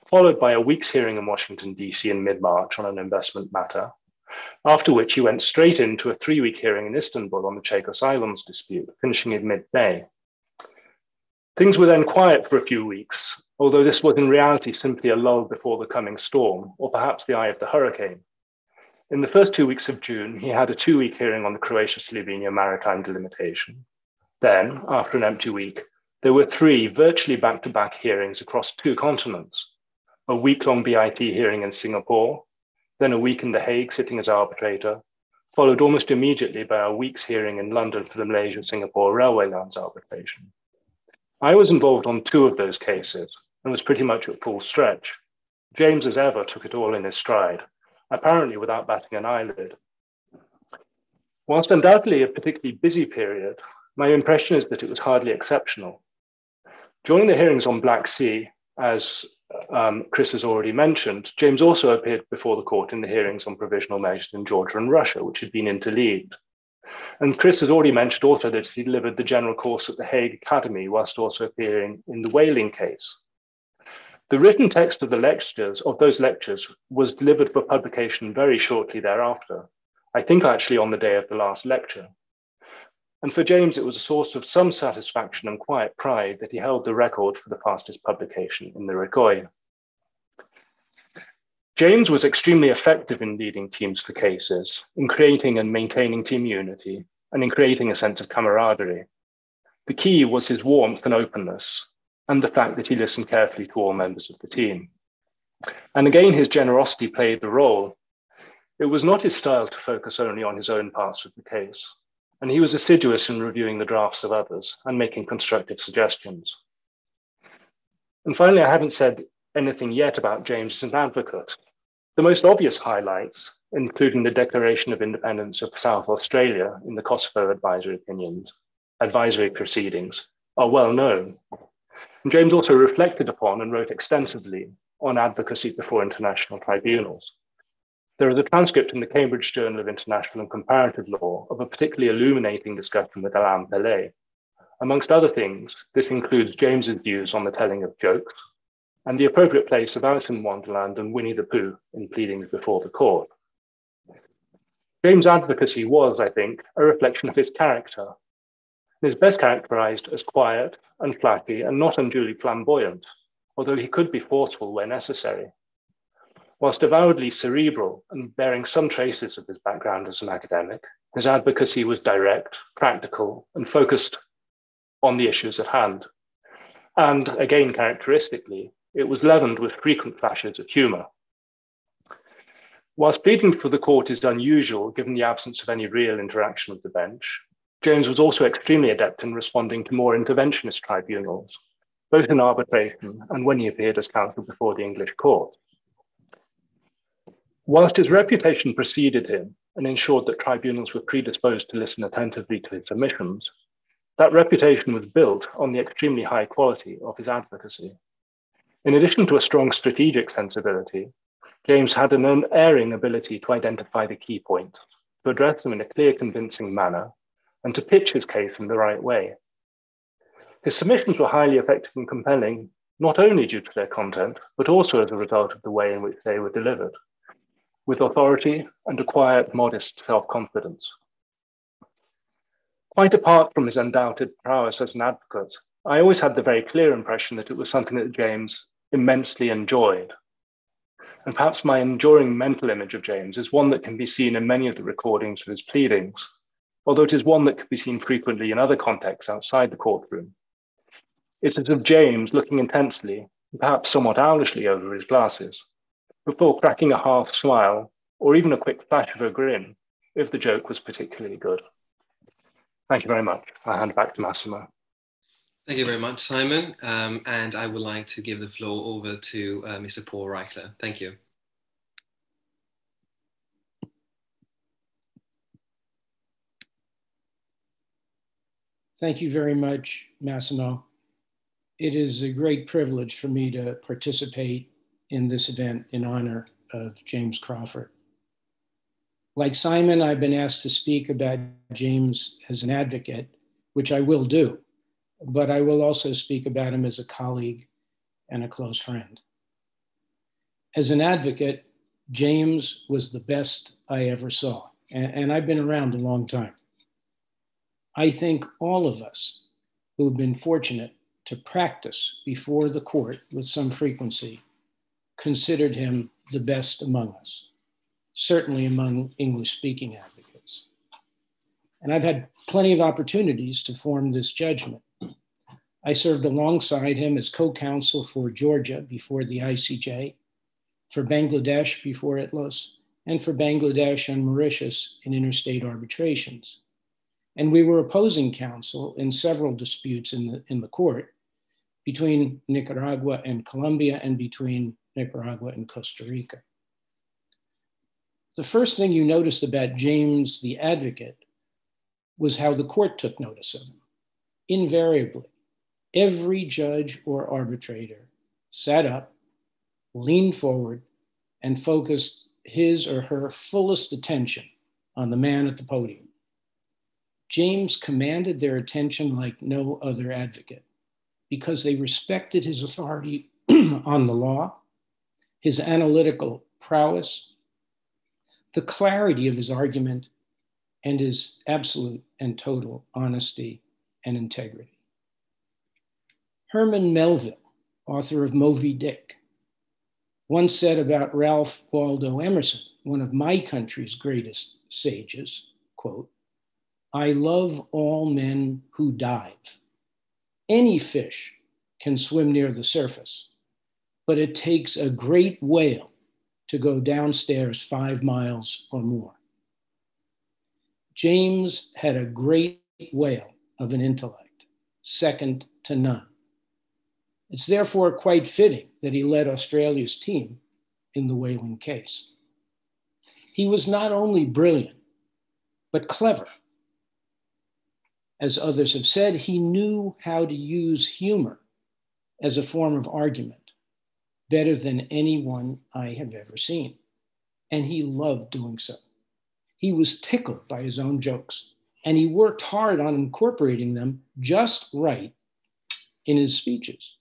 followed by a week's hearing in Washington, D.C. in mid March on an investment matter, after which he went straight into a three week hearing in Istanbul on the Chagos Islands dispute, finishing in mid May. Things were then quiet for a few weeks, although this was in reality simply a lull before the coming storm, or perhaps the eye of the hurricane. In the first two weeks of June, he had a two week hearing on the Croatia Slovenia maritime delimitation. Then, after an empty week, there were three virtually back to back hearings across two continents a week long BIT hearing in Singapore, then a week in The Hague sitting as arbitrator, followed almost immediately by a week's hearing in London for the Malaysia Singapore Railway Lands arbitration. I was involved on two of those cases and was pretty much at full stretch. James, as ever, took it all in his stride, apparently without batting an eyelid. Whilst undoubtedly a particularly busy period, my impression is that it was hardly exceptional. During the hearings on Black Sea, as um, Chris has already mentioned, James also appeared before the court in the hearings on provisional measures in Georgia and Russia, which had been interleaved. And Chris has already mentioned also that he delivered the general course at the Hague Academy whilst also appearing in the whaling case. The written text of the lectures, of those lectures, was delivered for publication very shortly thereafter. I think actually on the day of the last lecture. And for James, it was a source of some satisfaction and quiet pride that he held the record for the fastest publication in the Recueil. James was extremely effective in leading teams for cases, in creating and maintaining team unity, and in creating a sense of camaraderie. The key was his warmth and openness, and the fact that he listened carefully to all members of the team. And again, his generosity played the role. It was not his style to focus only on his own parts of the case and he was assiduous in reviewing the drafts of others and making constructive suggestions. And finally, I haven't said anything yet about James as an advocate. The most obvious highlights, including the Declaration of Independence of South Australia in the Kosovo advisory opinions, advisory proceedings, are well known. And James also reflected upon and wrote extensively on advocacy before international tribunals. There is a transcript in the Cambridge Journal of International and Comparative Law of a particularly illuminating discussion with Alain Pellet. Amongst other things, this includes James's views on the telling of jokes and the appropriate place of Alice in Wonderland and Winnie the Pooh in pleadings before the court. James' advocacy was, I think, a reflection of his character. He is best characterized as quiet and flashy and not unduly flamboyant, although he could be forceful where necessary. Whilst avowedly cerebral and bearing some traces of his background as an academic, his advocacy was direct, practical, and focused on the issues at hand. And again, characteristically, it was leavened with frequent flashes of humour. Whilst pleading for the court is unusual given the absence of any real interaction with the bench, James was also extremely adept in responding to more interventionist tribunals, both in arbitration and when he appeared as counsel before the English court. Whilst his reputation preceded him and ensured that tribunals were predisposed to listen attentively to his submissions, that reputation was built on the extremely high quality of his advocacy. In addition to a strong strategic sensibility, James had an unerring ability to identify the key points, to address them in a clear, convincing manner, and to pitch his case in the right way. His submissions were highly effective and compelling, not only due to their content, but also as a result of the way in which they were delivered with authority and a quiet, modest self confidence. Quite apart from his undoubted prowess as an advocate, I always had the very clear impression that it was something that James immensely enjoyed. And perhaps my enduring mental image of James is one that can be seen in many of the recordings of his pleadings, although it is one that can be seen frequently in other contexts outside the courtroom. It is of James looking intensely, perhaps somewhat owlishly over his glasses, before cracking a half smile or even a quick flash of a grin if the joke was particularly good. Thank you very much. I hand back to Massimo. Thank you very much, Simon. Um, and I would like to give the floor over to uh, Mr. Paul Reichler. Thank you. Thank you very much, Massimo. It is a great privilege for me to participate in this event in honor of James Crawford. Like Simon, I've been asked to speak about James as an advocate, which I will do, but I will also speak about him as a colleague and a close friend. As an advocate, James was the best I ever saw. And, and I've been around a long time. I think all of us who have been fortunate to practice before the court with some frequency considered him the best among us, certainly among English speaking advocates. And I've had plenty of opportunities to form this judgment. I served alongside him as co counsel for Georgia before the ICJ, for Bangladesh before ITLOS, and for Bangladesh and Mauritius in interstate arbitrations. And we were opposing counsel in several disputes in the, in the court between Nicaragua and Colombia and between Nicaragua and Costa Rica. The first thing you noticed about James the advocate was how the court took notice of him. Invariably, every judge or arbitrator sat up, leaned forward, and focused his or her fullest attention on the man at the podium. James commanded their attention like no other advocate because they respected his authority on the law, his analytical prowess, the clarity of his argument, and his absolute and total honesty and integrity. Herman Melville, author of Moby Dick, once said about Ralph Waldo Emerson, one of my country's greatest sages, quote, I love all men who dive. Any fish can swim near the surface, but it takes a great whale to go downstairs five miles or more. James had a great whale of an intellect, second to none. It's therefore quite fitting that he led Australia's team in the whaling case. He was not only brilliant, but clever as others have said, he knew how to use humor as a form of argument better than anyone I have ever seen. And he loved doing so. He was tickled by his own jokes, and he worked hard on incorporating them just right in his speeches,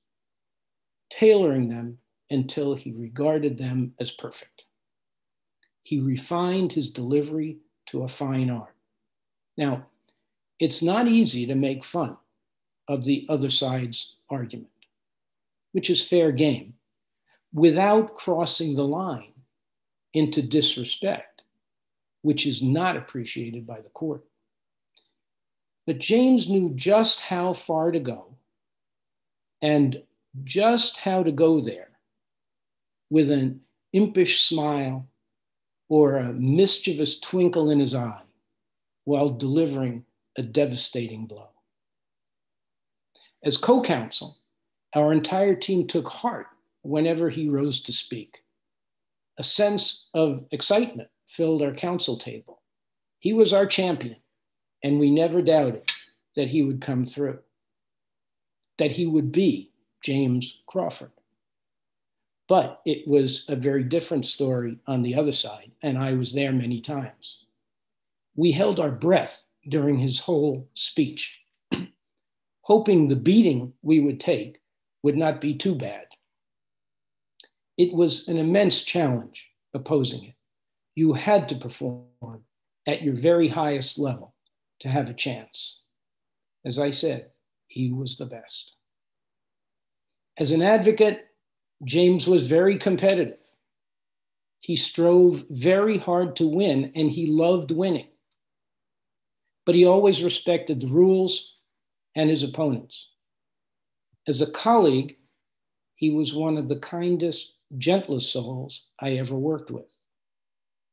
tailoring them until he regarded them as perfect. He refined his delivery to a fine art. Now, it's not easy to make fun of the other side's argument, which is fair game, without crossing the line into disrespect, which is not appreciated by the court. But James knew just how far to go and just how to go there with an impish smile or a mischievous twinkle in his eye while delivering a devastating blow. As co counsel, our entire team took heart whenever he rose to speak. A sense of excitement filled our counsel table. He was our champion, and we never doubted that he would come through, that he would be James Crawford. But it was a very different story on the other side, and I was there many times. We held our breath during his whole speech, hoping the beating we would take would not be too bad. It was an immense challenge opposing it. You had to perform at your very highest level to have a chance. As I said, he was the best. As an advocate, James was very competitive. He strove very hard to win and he loved winning but he always respected the rules and his opponents. As a colleague, he was one of the kindest, gentlest souls I ever worked with.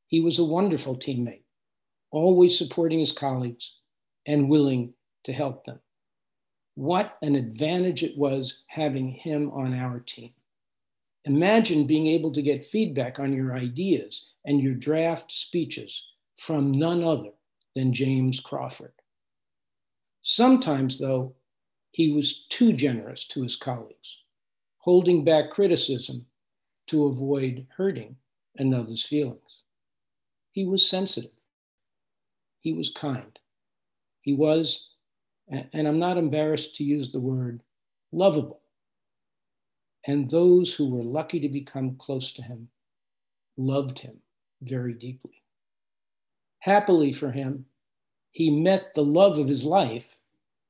He was a wonderful teammate, always supporting his colleagues and willing to help them. What an advantage it was having him on our team. Imagine being able to get feedback on your ideas and your draft speeches from none other than James Crawford. Sometimes, though, he was too generous to his colleagues, holding back criticism to avoid hurting another's feelings. He was sensitive. He was kind. He was, and I'm not embarrassed to use the word, lovable. And those who were lucky to become close to him loved him very deeply. Happily for him, he met the love of his life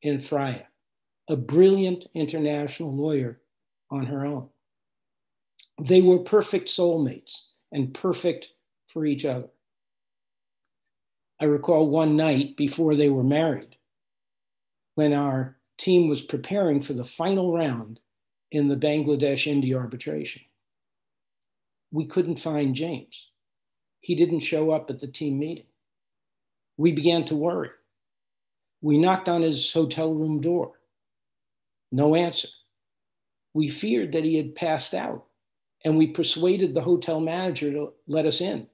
in Freya, a brilliant international lawyer on her own. They were perfect soulmates and perfect for each other. I recall one night before they were married, when our team was preparing for the final round in the Bangladesh India arbitration. We couldn't find James. He didn't show up at the team meeting. We began to worry. We knocked on his hotel room door. No answer. We feared that he had passed out, and we persuaded the hotel manager to let us in.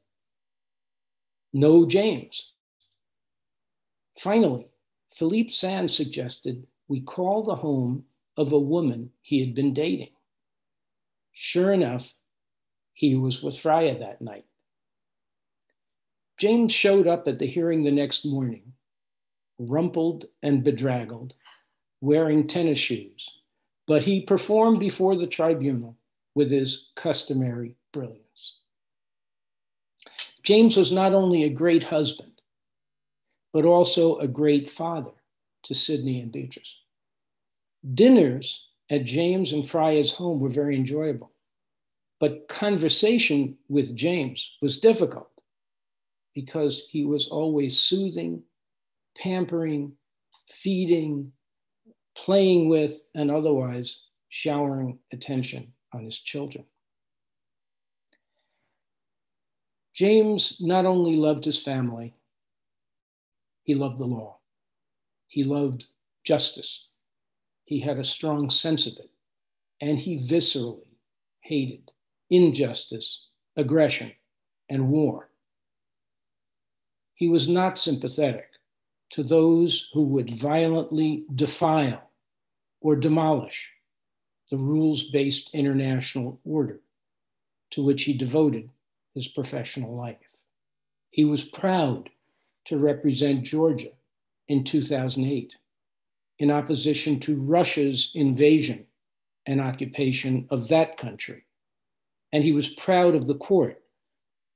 No James. Finally, Philippe Sands suggested we call the home of a woman he had been dating. Sure enough, he was with Freya that night. James showed up at the hearing the next morning, rumpled and bedraggled, wearing tennis shoes, but he performed before the tribunal with his customary brilliance. James was not only a great husband, but also a great father to Sydney and Beatrice. Dinners at James and Freya's home were very enjoyable, but conversation with James was difficult because he was always soothing, pampering, feeding, playing with, and otherwise showering attention on his children. James not only loved his family, he loved the law. He loved justice. He had a strong sense of it. And he viscerally hated injustice, aggression, and war. He was not sympathetic to those who would violently defile or demolish the rules based international order to which he devoted his professional life. He was proud to represent Georgia in 2008 in opposition to Russia's invasion and occupation of that country. And he was proud of the court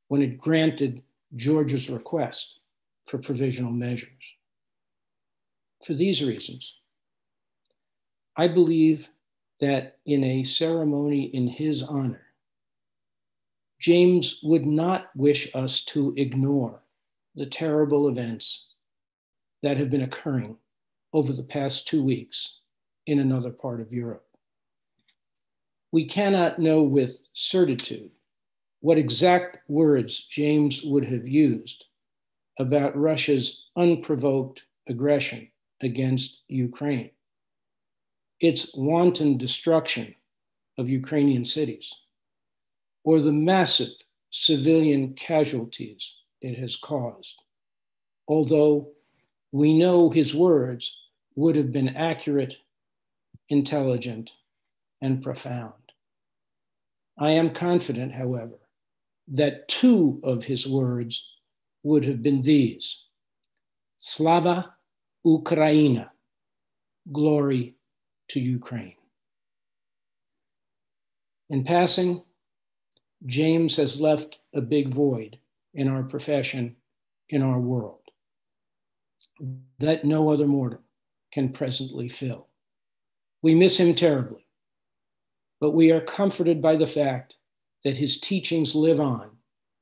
when it granted Georgia's request for provisional measures. For these reasons, I believe that in a ceremony in his honor, James would not wish us to ignore the terrible events that have been occurring over the past two weeks in another part of Europe. We cannot know with certitude what exact words James would have used about Russia's unprovoked aggression against Ukraine, its wanton destruction of Ukrainian cities, or the massive civilian casualties it has caused. Although we know his words would have been accurate, intelligent, and profound. I am confident, however, that two of his words would have been these Slava Ukraina, glory to Ukraine. In passing, James has left a big void in our profession, in our world, that no other mortal can presently fill. We miss him terribly, but we are comforted by the fact that his teachings live on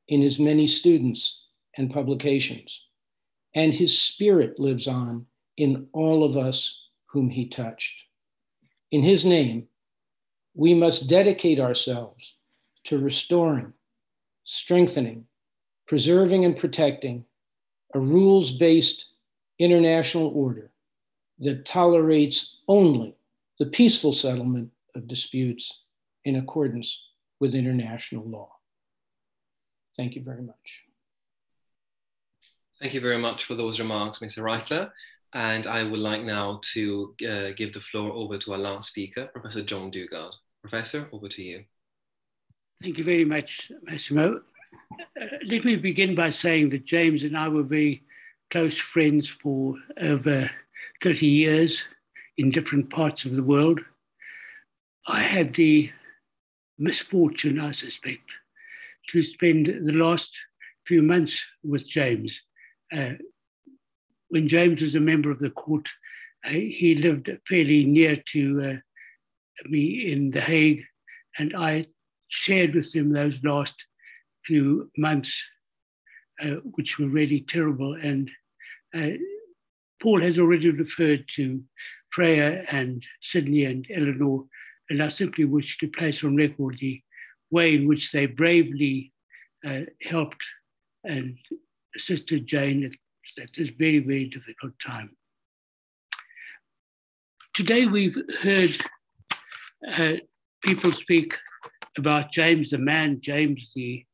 in his many students and publications, and his spirit lives on in all of us whom he touched. In his name, we must dedicate ourselves to restoring, strengthening, preserving, and protecting a rules based international order that tolerates only the peaceful settlement of disputes in accordance with international law. Thank you very much. Thank you very much for those remarks, Mr. Reichler. And I would like now to uh, give the floor over to our last speaker, Professor John Dugard. Professor, over to you. Thank you very much, Massimo. Let me begin by saying that James and I were very close friends for over 30 years in different parts of the world. I had the misfortune, I suspect, to spend the last few months with James. Uh, when James was a member of the court, uh, he lived fairly near to uh, me in The Hague, and I shared with him those last few months, uh, which were really terrible. And uh, Paul has already referred to Freya and Sydney and Eleanor, and I simply wish to place on record the way in which they bravely uh, helped and assisted Jane at, at this very, very difficult time. Today we've heard uh, people speak about James the man, James the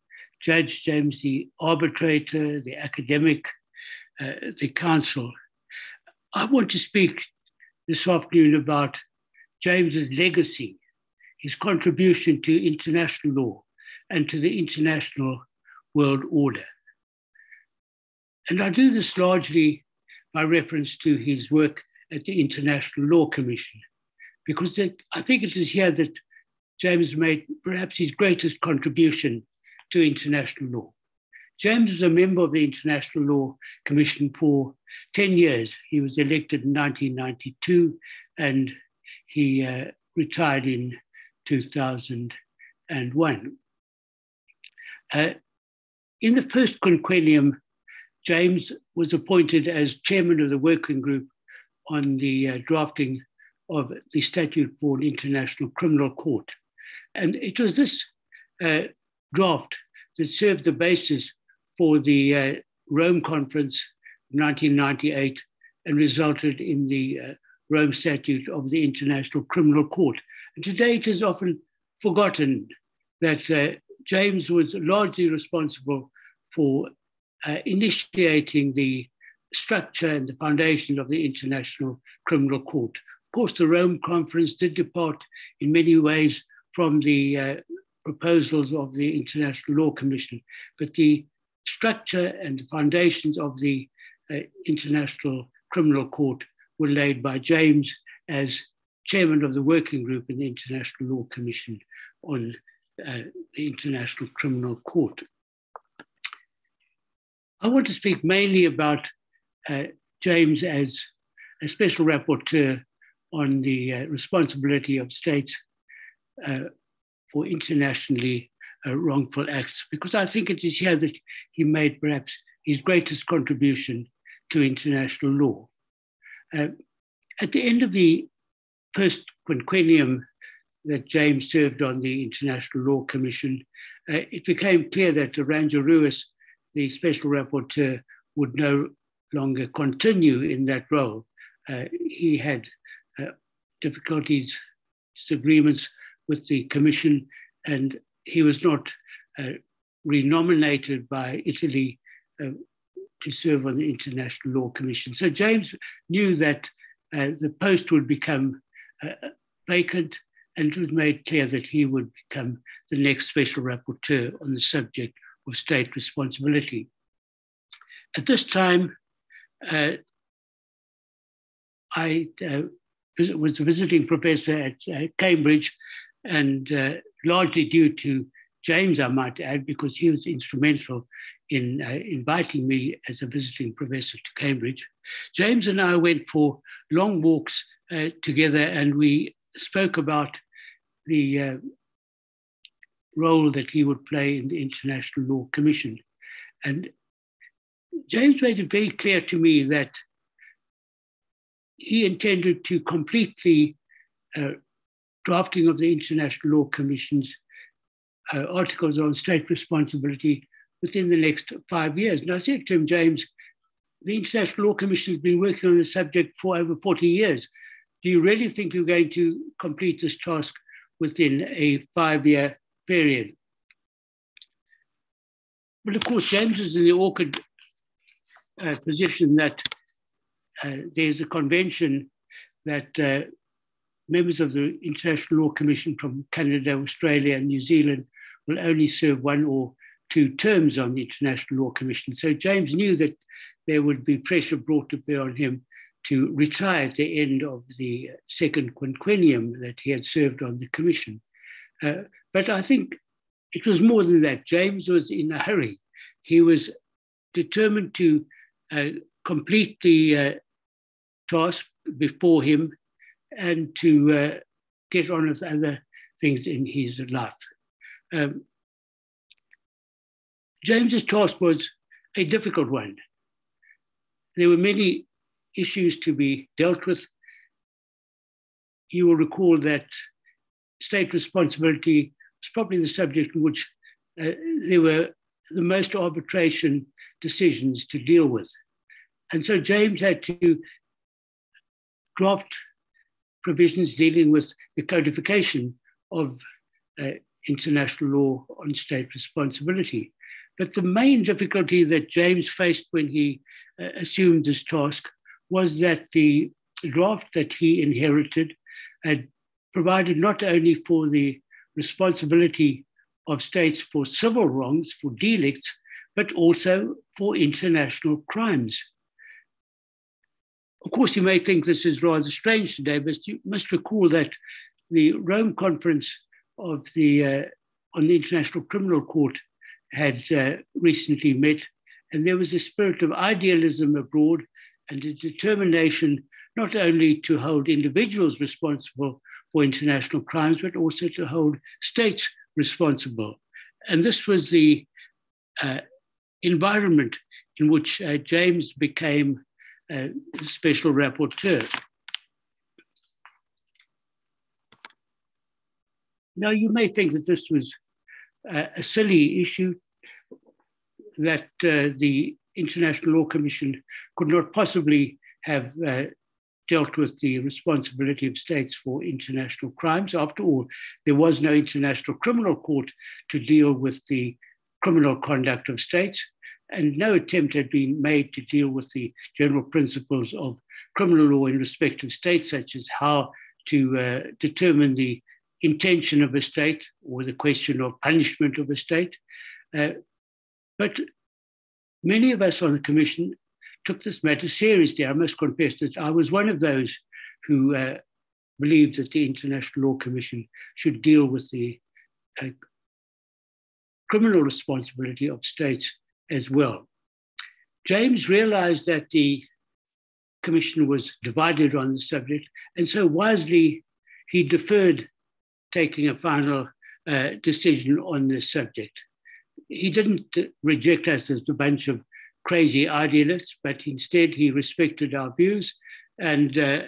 judge, James the arbitrator, the academic, uh, the counsel. I want to speak this afternoon about James's legacy, his contribution to international law and to the international world order. And I do this largely by reference to his work at the International Law Commission, because it, I think it is here that James made perhaps his greatest contribution to international law. James was a member of the International Law Commission for 10 years. He was elected in 1992 and he uh, retired in 2001. Uh, in the first quinquennium, James was appointed as chairman of the working group on the uh, drafting of the statute for an international criminal court. And it was this uh, draft that served the basis for the uh, Rome Conference 1998 and resulted in the uh, Rome Statute of the International Criminal Court. And today it is often forgotten that uh, James was largely responsible for uh, initiating the structure and the foundation of the International Criminal Court. Of course, the Rome Conference did depart in many ways from the uh, proposals of the International Law Commission, but the structure and the foundations of the uh, International Criminal Court were laid by James as chairman of the working group in the International Law Commission on uh, the International Criminal Court. I want to speak mainly about uh, James as a special rapporteur on the uh, responsibility of states uh, for internationally uh, wrongful acts, because I think it is here that he made perhaps his greatest contribution to international law. Uh, at the end of the first quinquennium that James served on the International Law Commission, uh, it became clear that Arangio-Ruiz, the special rapporteur, would no longer continue in that role. Uh, he had uh, difficulties, disagreements with the Commission, and he was not uh, renominated by Italy uh, to serve on the International Law Commission. So James knew that uh, the post would become uh, vacant, and it was made clear that he would become the next special rapporteur on the subject of state responsibility. At this time, uh, I uh, was a visiting professor at Cambridge, and uh, largely due to James, I might add, because he was instrumental in uh, inviting me as a visiting professor to Cambridge. James and I went for long walks uh, together and we spoke about the uh, role that he would play in the International Law Commission. And James made it very clear to me that he intended to completely uh, drafting of the International Law Commission's uh, articles on state responsibility within the next five years. And I said to him, James, the International Law Commission has been working on the subject for over 40 years. Do you really think you're going to complete this task within a five year period? But of course, James is in the awkward uh, position that uh, there's a convention that uh, members of the International Law Commission from Canada, Australia, and New Zealand will only serve one or two terms on the International Law Commission. So James knew that there would be pressure brought to bear on him to retire at the end of the second quinquennium that he had served on the commission. Uh, but I think it was more than that. James was in a hurry. He was determined to uh, complete the uh, task before him and to uh, get on with other things in his life. Um, James's task was a difficult one. There were many issues to be dealt with. You will recall that state responsibility was probably the subject in which uh, there were the most arbitration decisions to deal with. And so James had to draft provisions dealing with the codification of uh, international law on state responsibility. But the main difficulty that James faced when he uh, assumed this task was that the draft that he inherited had provided not only for the responsibility of states for civil wrongs, for delicts, but also for international crimes. Of course, you may think this is rather strange today, but you must recall that the Rome Conference of the uh, on the International Criminal Court had uh, recently met, and there was a spirit of idealism abroad and a determination not only to hold individuals responsible for international crimes, but also to hold states responsible. And this was the uh, environment in which uh, James became special rapporteur. Now, you may think that this was uh, a silly issue that uh, the International Law Commission could not possibly have uh, dealt with the responsibility of states for international crimes. After all, there was no International Criminal Court to deal with the criminal conduct of states, and no attempt had been made to deal with the general principles of criminal law in respect of states, such as how to uh, determine the intention of a state or the question of punishment of a state. Uh, but many of us on the Commission took this matter seriously. I must confess that I was one of those who uh, believed that the International Law Commission should deal with the uh, criminal responsibility of states as well. James realized that the Commission was divided on the subject, and so wisely he deferred taking a final uh, decision on this subject. He didn't reject us as a bunch of crazy idealists, but instead he respected our views and uh,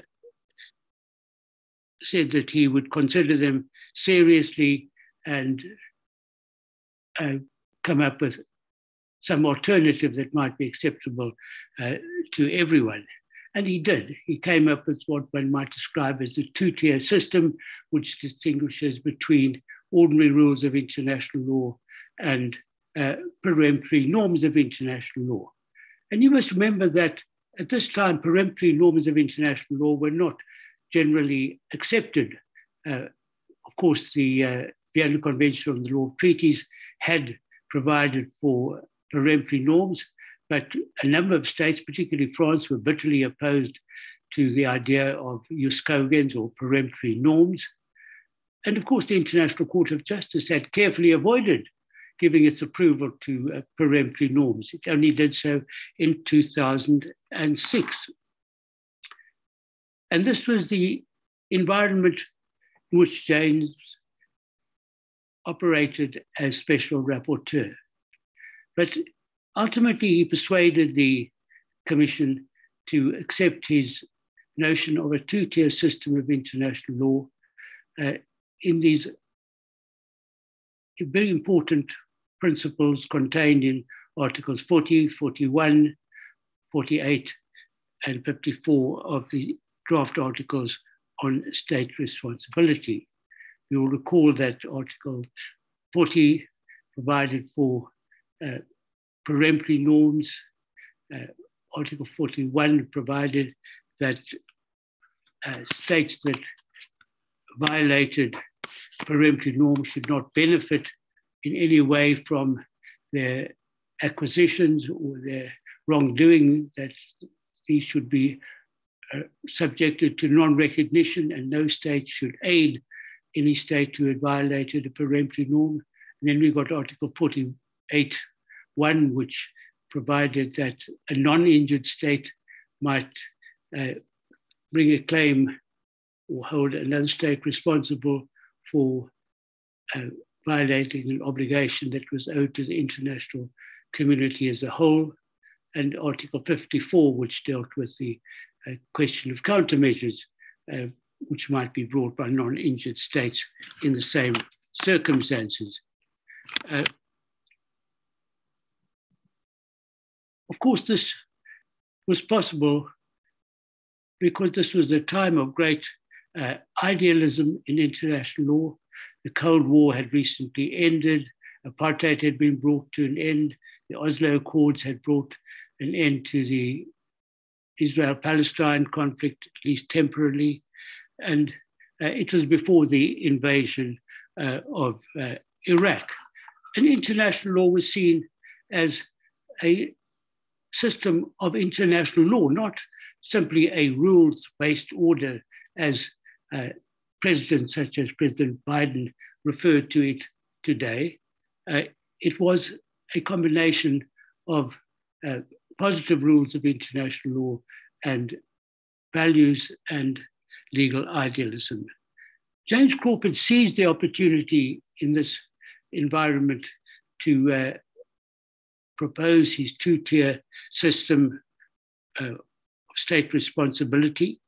said that he would consider them seriously and uh, come up with some alternative that might be acceptable uh, to everyone. And he did. He came up with what one might describe as a two tier system, which distinguishes between ordinary rules of international law and uh, peremptory norms of international law. And you must remember that at this time, peremptory norms of international law were not generally accepted. Uh, of course, the uh, Vienna Convention on the Law of Treaties had provided for peremptory norms, but a number of states, particularly France, were bitterly opposed to the idea of jus cogens or peremptory norms. And of course, the International Court of Justice had carefully avoided giving its approval to uh, peremptory norms. It only did so in 2006. And this was the environment in which James operated as special rapporteur. But ultimately, he persuaded the Commission to accept his notion of a two tier system of international law uh, in these very important principles contained in Articles 40, 41, 48, and 54 of the draft articles on state responsibility. You will recall that Article 40 provided for uh, peremptory norms. Uh, Article 41 provided that uh, states that violated peremptory norms should not benefit in any way from their acquisitions or their wrongdoing, that these should be uh, subjected to non recognition, and no state should aid any state who had violated a peremptory norm. And then we got Article 48.1, which provided that a non-injured state might uh, bring a claim or hold another state responsible for uh, violating an obligation that was owed to the international community as a whole, and Article 54, which dealt with the uh, question of countermeasures, uh, which might be brought by non-injured states in the same circumstances. Uh, of course, this was possible because this was a time of great uh, idealism in international law. The Cold War had recently ended, apartheid had been brought to an end, the Oslo Accords had brought an end to the Israel Palestine conflict, at least temporarily. And uh, it was before the invasion uh, of uh, Iraq. And international law was seen as a system of international law, not simply a rules based order as uh, presidents such as President Biden referred to it today. Uh, it was a combination of uh, positive rules of international law and values and legal idealism. James Crawford seized the opportunity in this environment to uh, propose his two tier system uh, of state responsibility.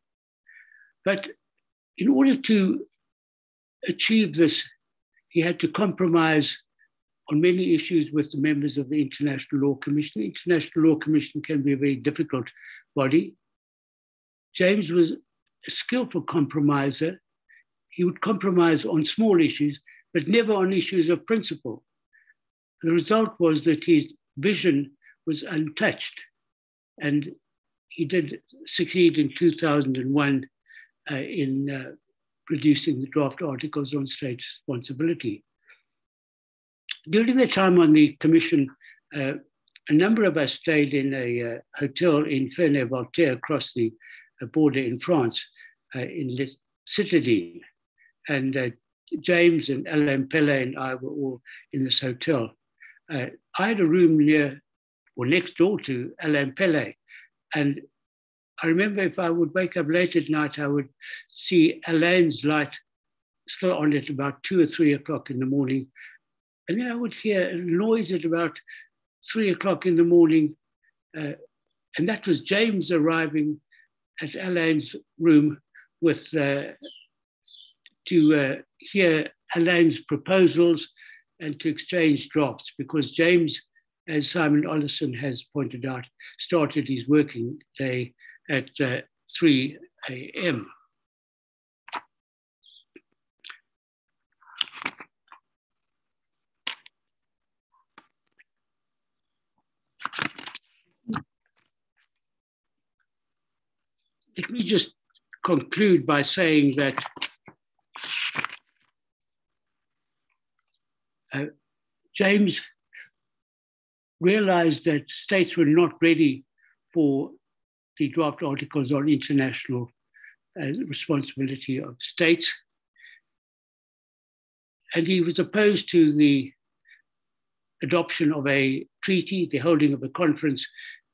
But in order to achieve this, he had to compromise on many issues with the members of the International Law Commission. The International Law Commission can be a very difficult body. James was a skillful compromiser. He would compromise on small issues, but never on issues of principle. The result was that his vision was untouched. And he did succeed in 2001 uh, in uh, producing the draft articles on state responsibility. During the time on the commission, uh, a number of us stayed in a uh, hotel in Ferney-Voltaire across the uh, border in France, uh, in Le Citadine. And James and Alain Pellet and I were all in this hotel. Uh, I had a room near or next door to Alain Pellet. And I remember if I would wake up late at night, I would see Alain's light still on at about two or three o'clock in the morning, and then I would hear a noise at about three o'clock in the morning. Uh, and that was James arriving at Alain's room with uh, to uh, hear Alain's proposals and to exchange drafts because James, as Simon Olleson has pointed out, started his working day at uh, 3 a.m. let me just conclude by saying that uh, James realized that states were not ready for the draft articles on international uh, responsibility of states. And he was opposed to the adoption of a treaty, the holding of a conference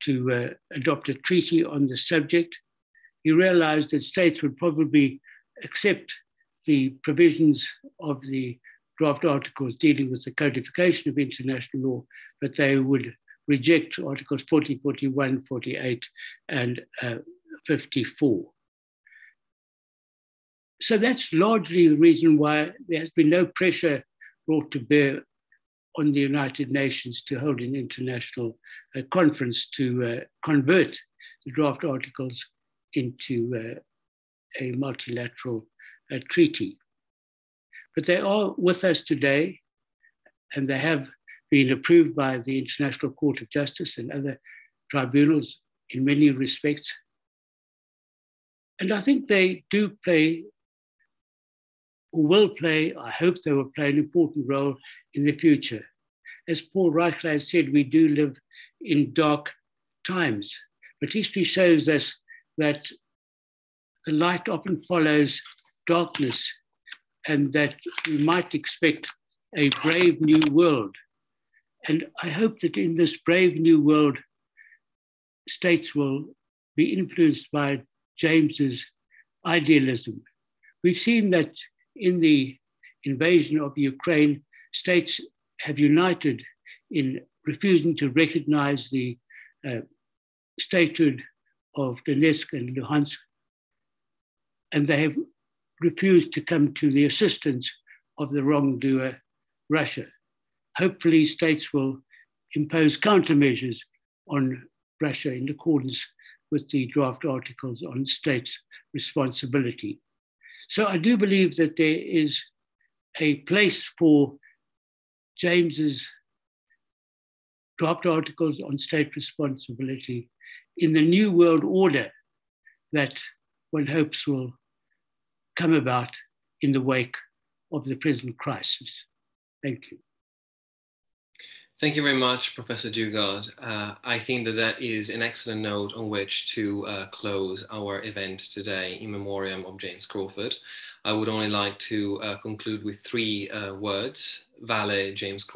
to uh, adopt a treaty on the subject he realized that states would probably accept the provisions of the draft articles dealing with the codification of international law, but they would reject Articles 40, 41, 48, and uh, 54. So that's largely the reason why there has been no pressure brought to bear on the United Nations to hold an international uh, conference to uh, convert the draft articles into uh, a multilateral uh, treaty. But they are with us today, and they have been approved by the International Court of Justice and other tribunals in many respects. And I think they do play, or will play, I hope they will play an important role in the future. As Paul has said, we do live in dark times, but history shows us that the light often follows darkness and that we might expect a brave new world. And I hope that in this brave new world, states will be influenced by James's idealism. We've seen that in the invasion of Ukraine, states have united in refusing to recognize the uh, statehood of Donetsk and Luhansk, and they have refused to come to the assistance of the wrongdoer, Russia. Hopefully, states will impose countermeasures on Russia in accordance with the draft articles on states' responsibility. So I do believe that there is a place for James's draft articles on state responsibility in the new world order that one hopes will come about in the wake of the present crisis. Thank you. Thank you very much, Professor Dugard. Uh, I think that that is an excellent note on which to uh, close our event today in memoriam of James Crawford. I would only like to uh, conclude with three uh, words, Vale James Crawford.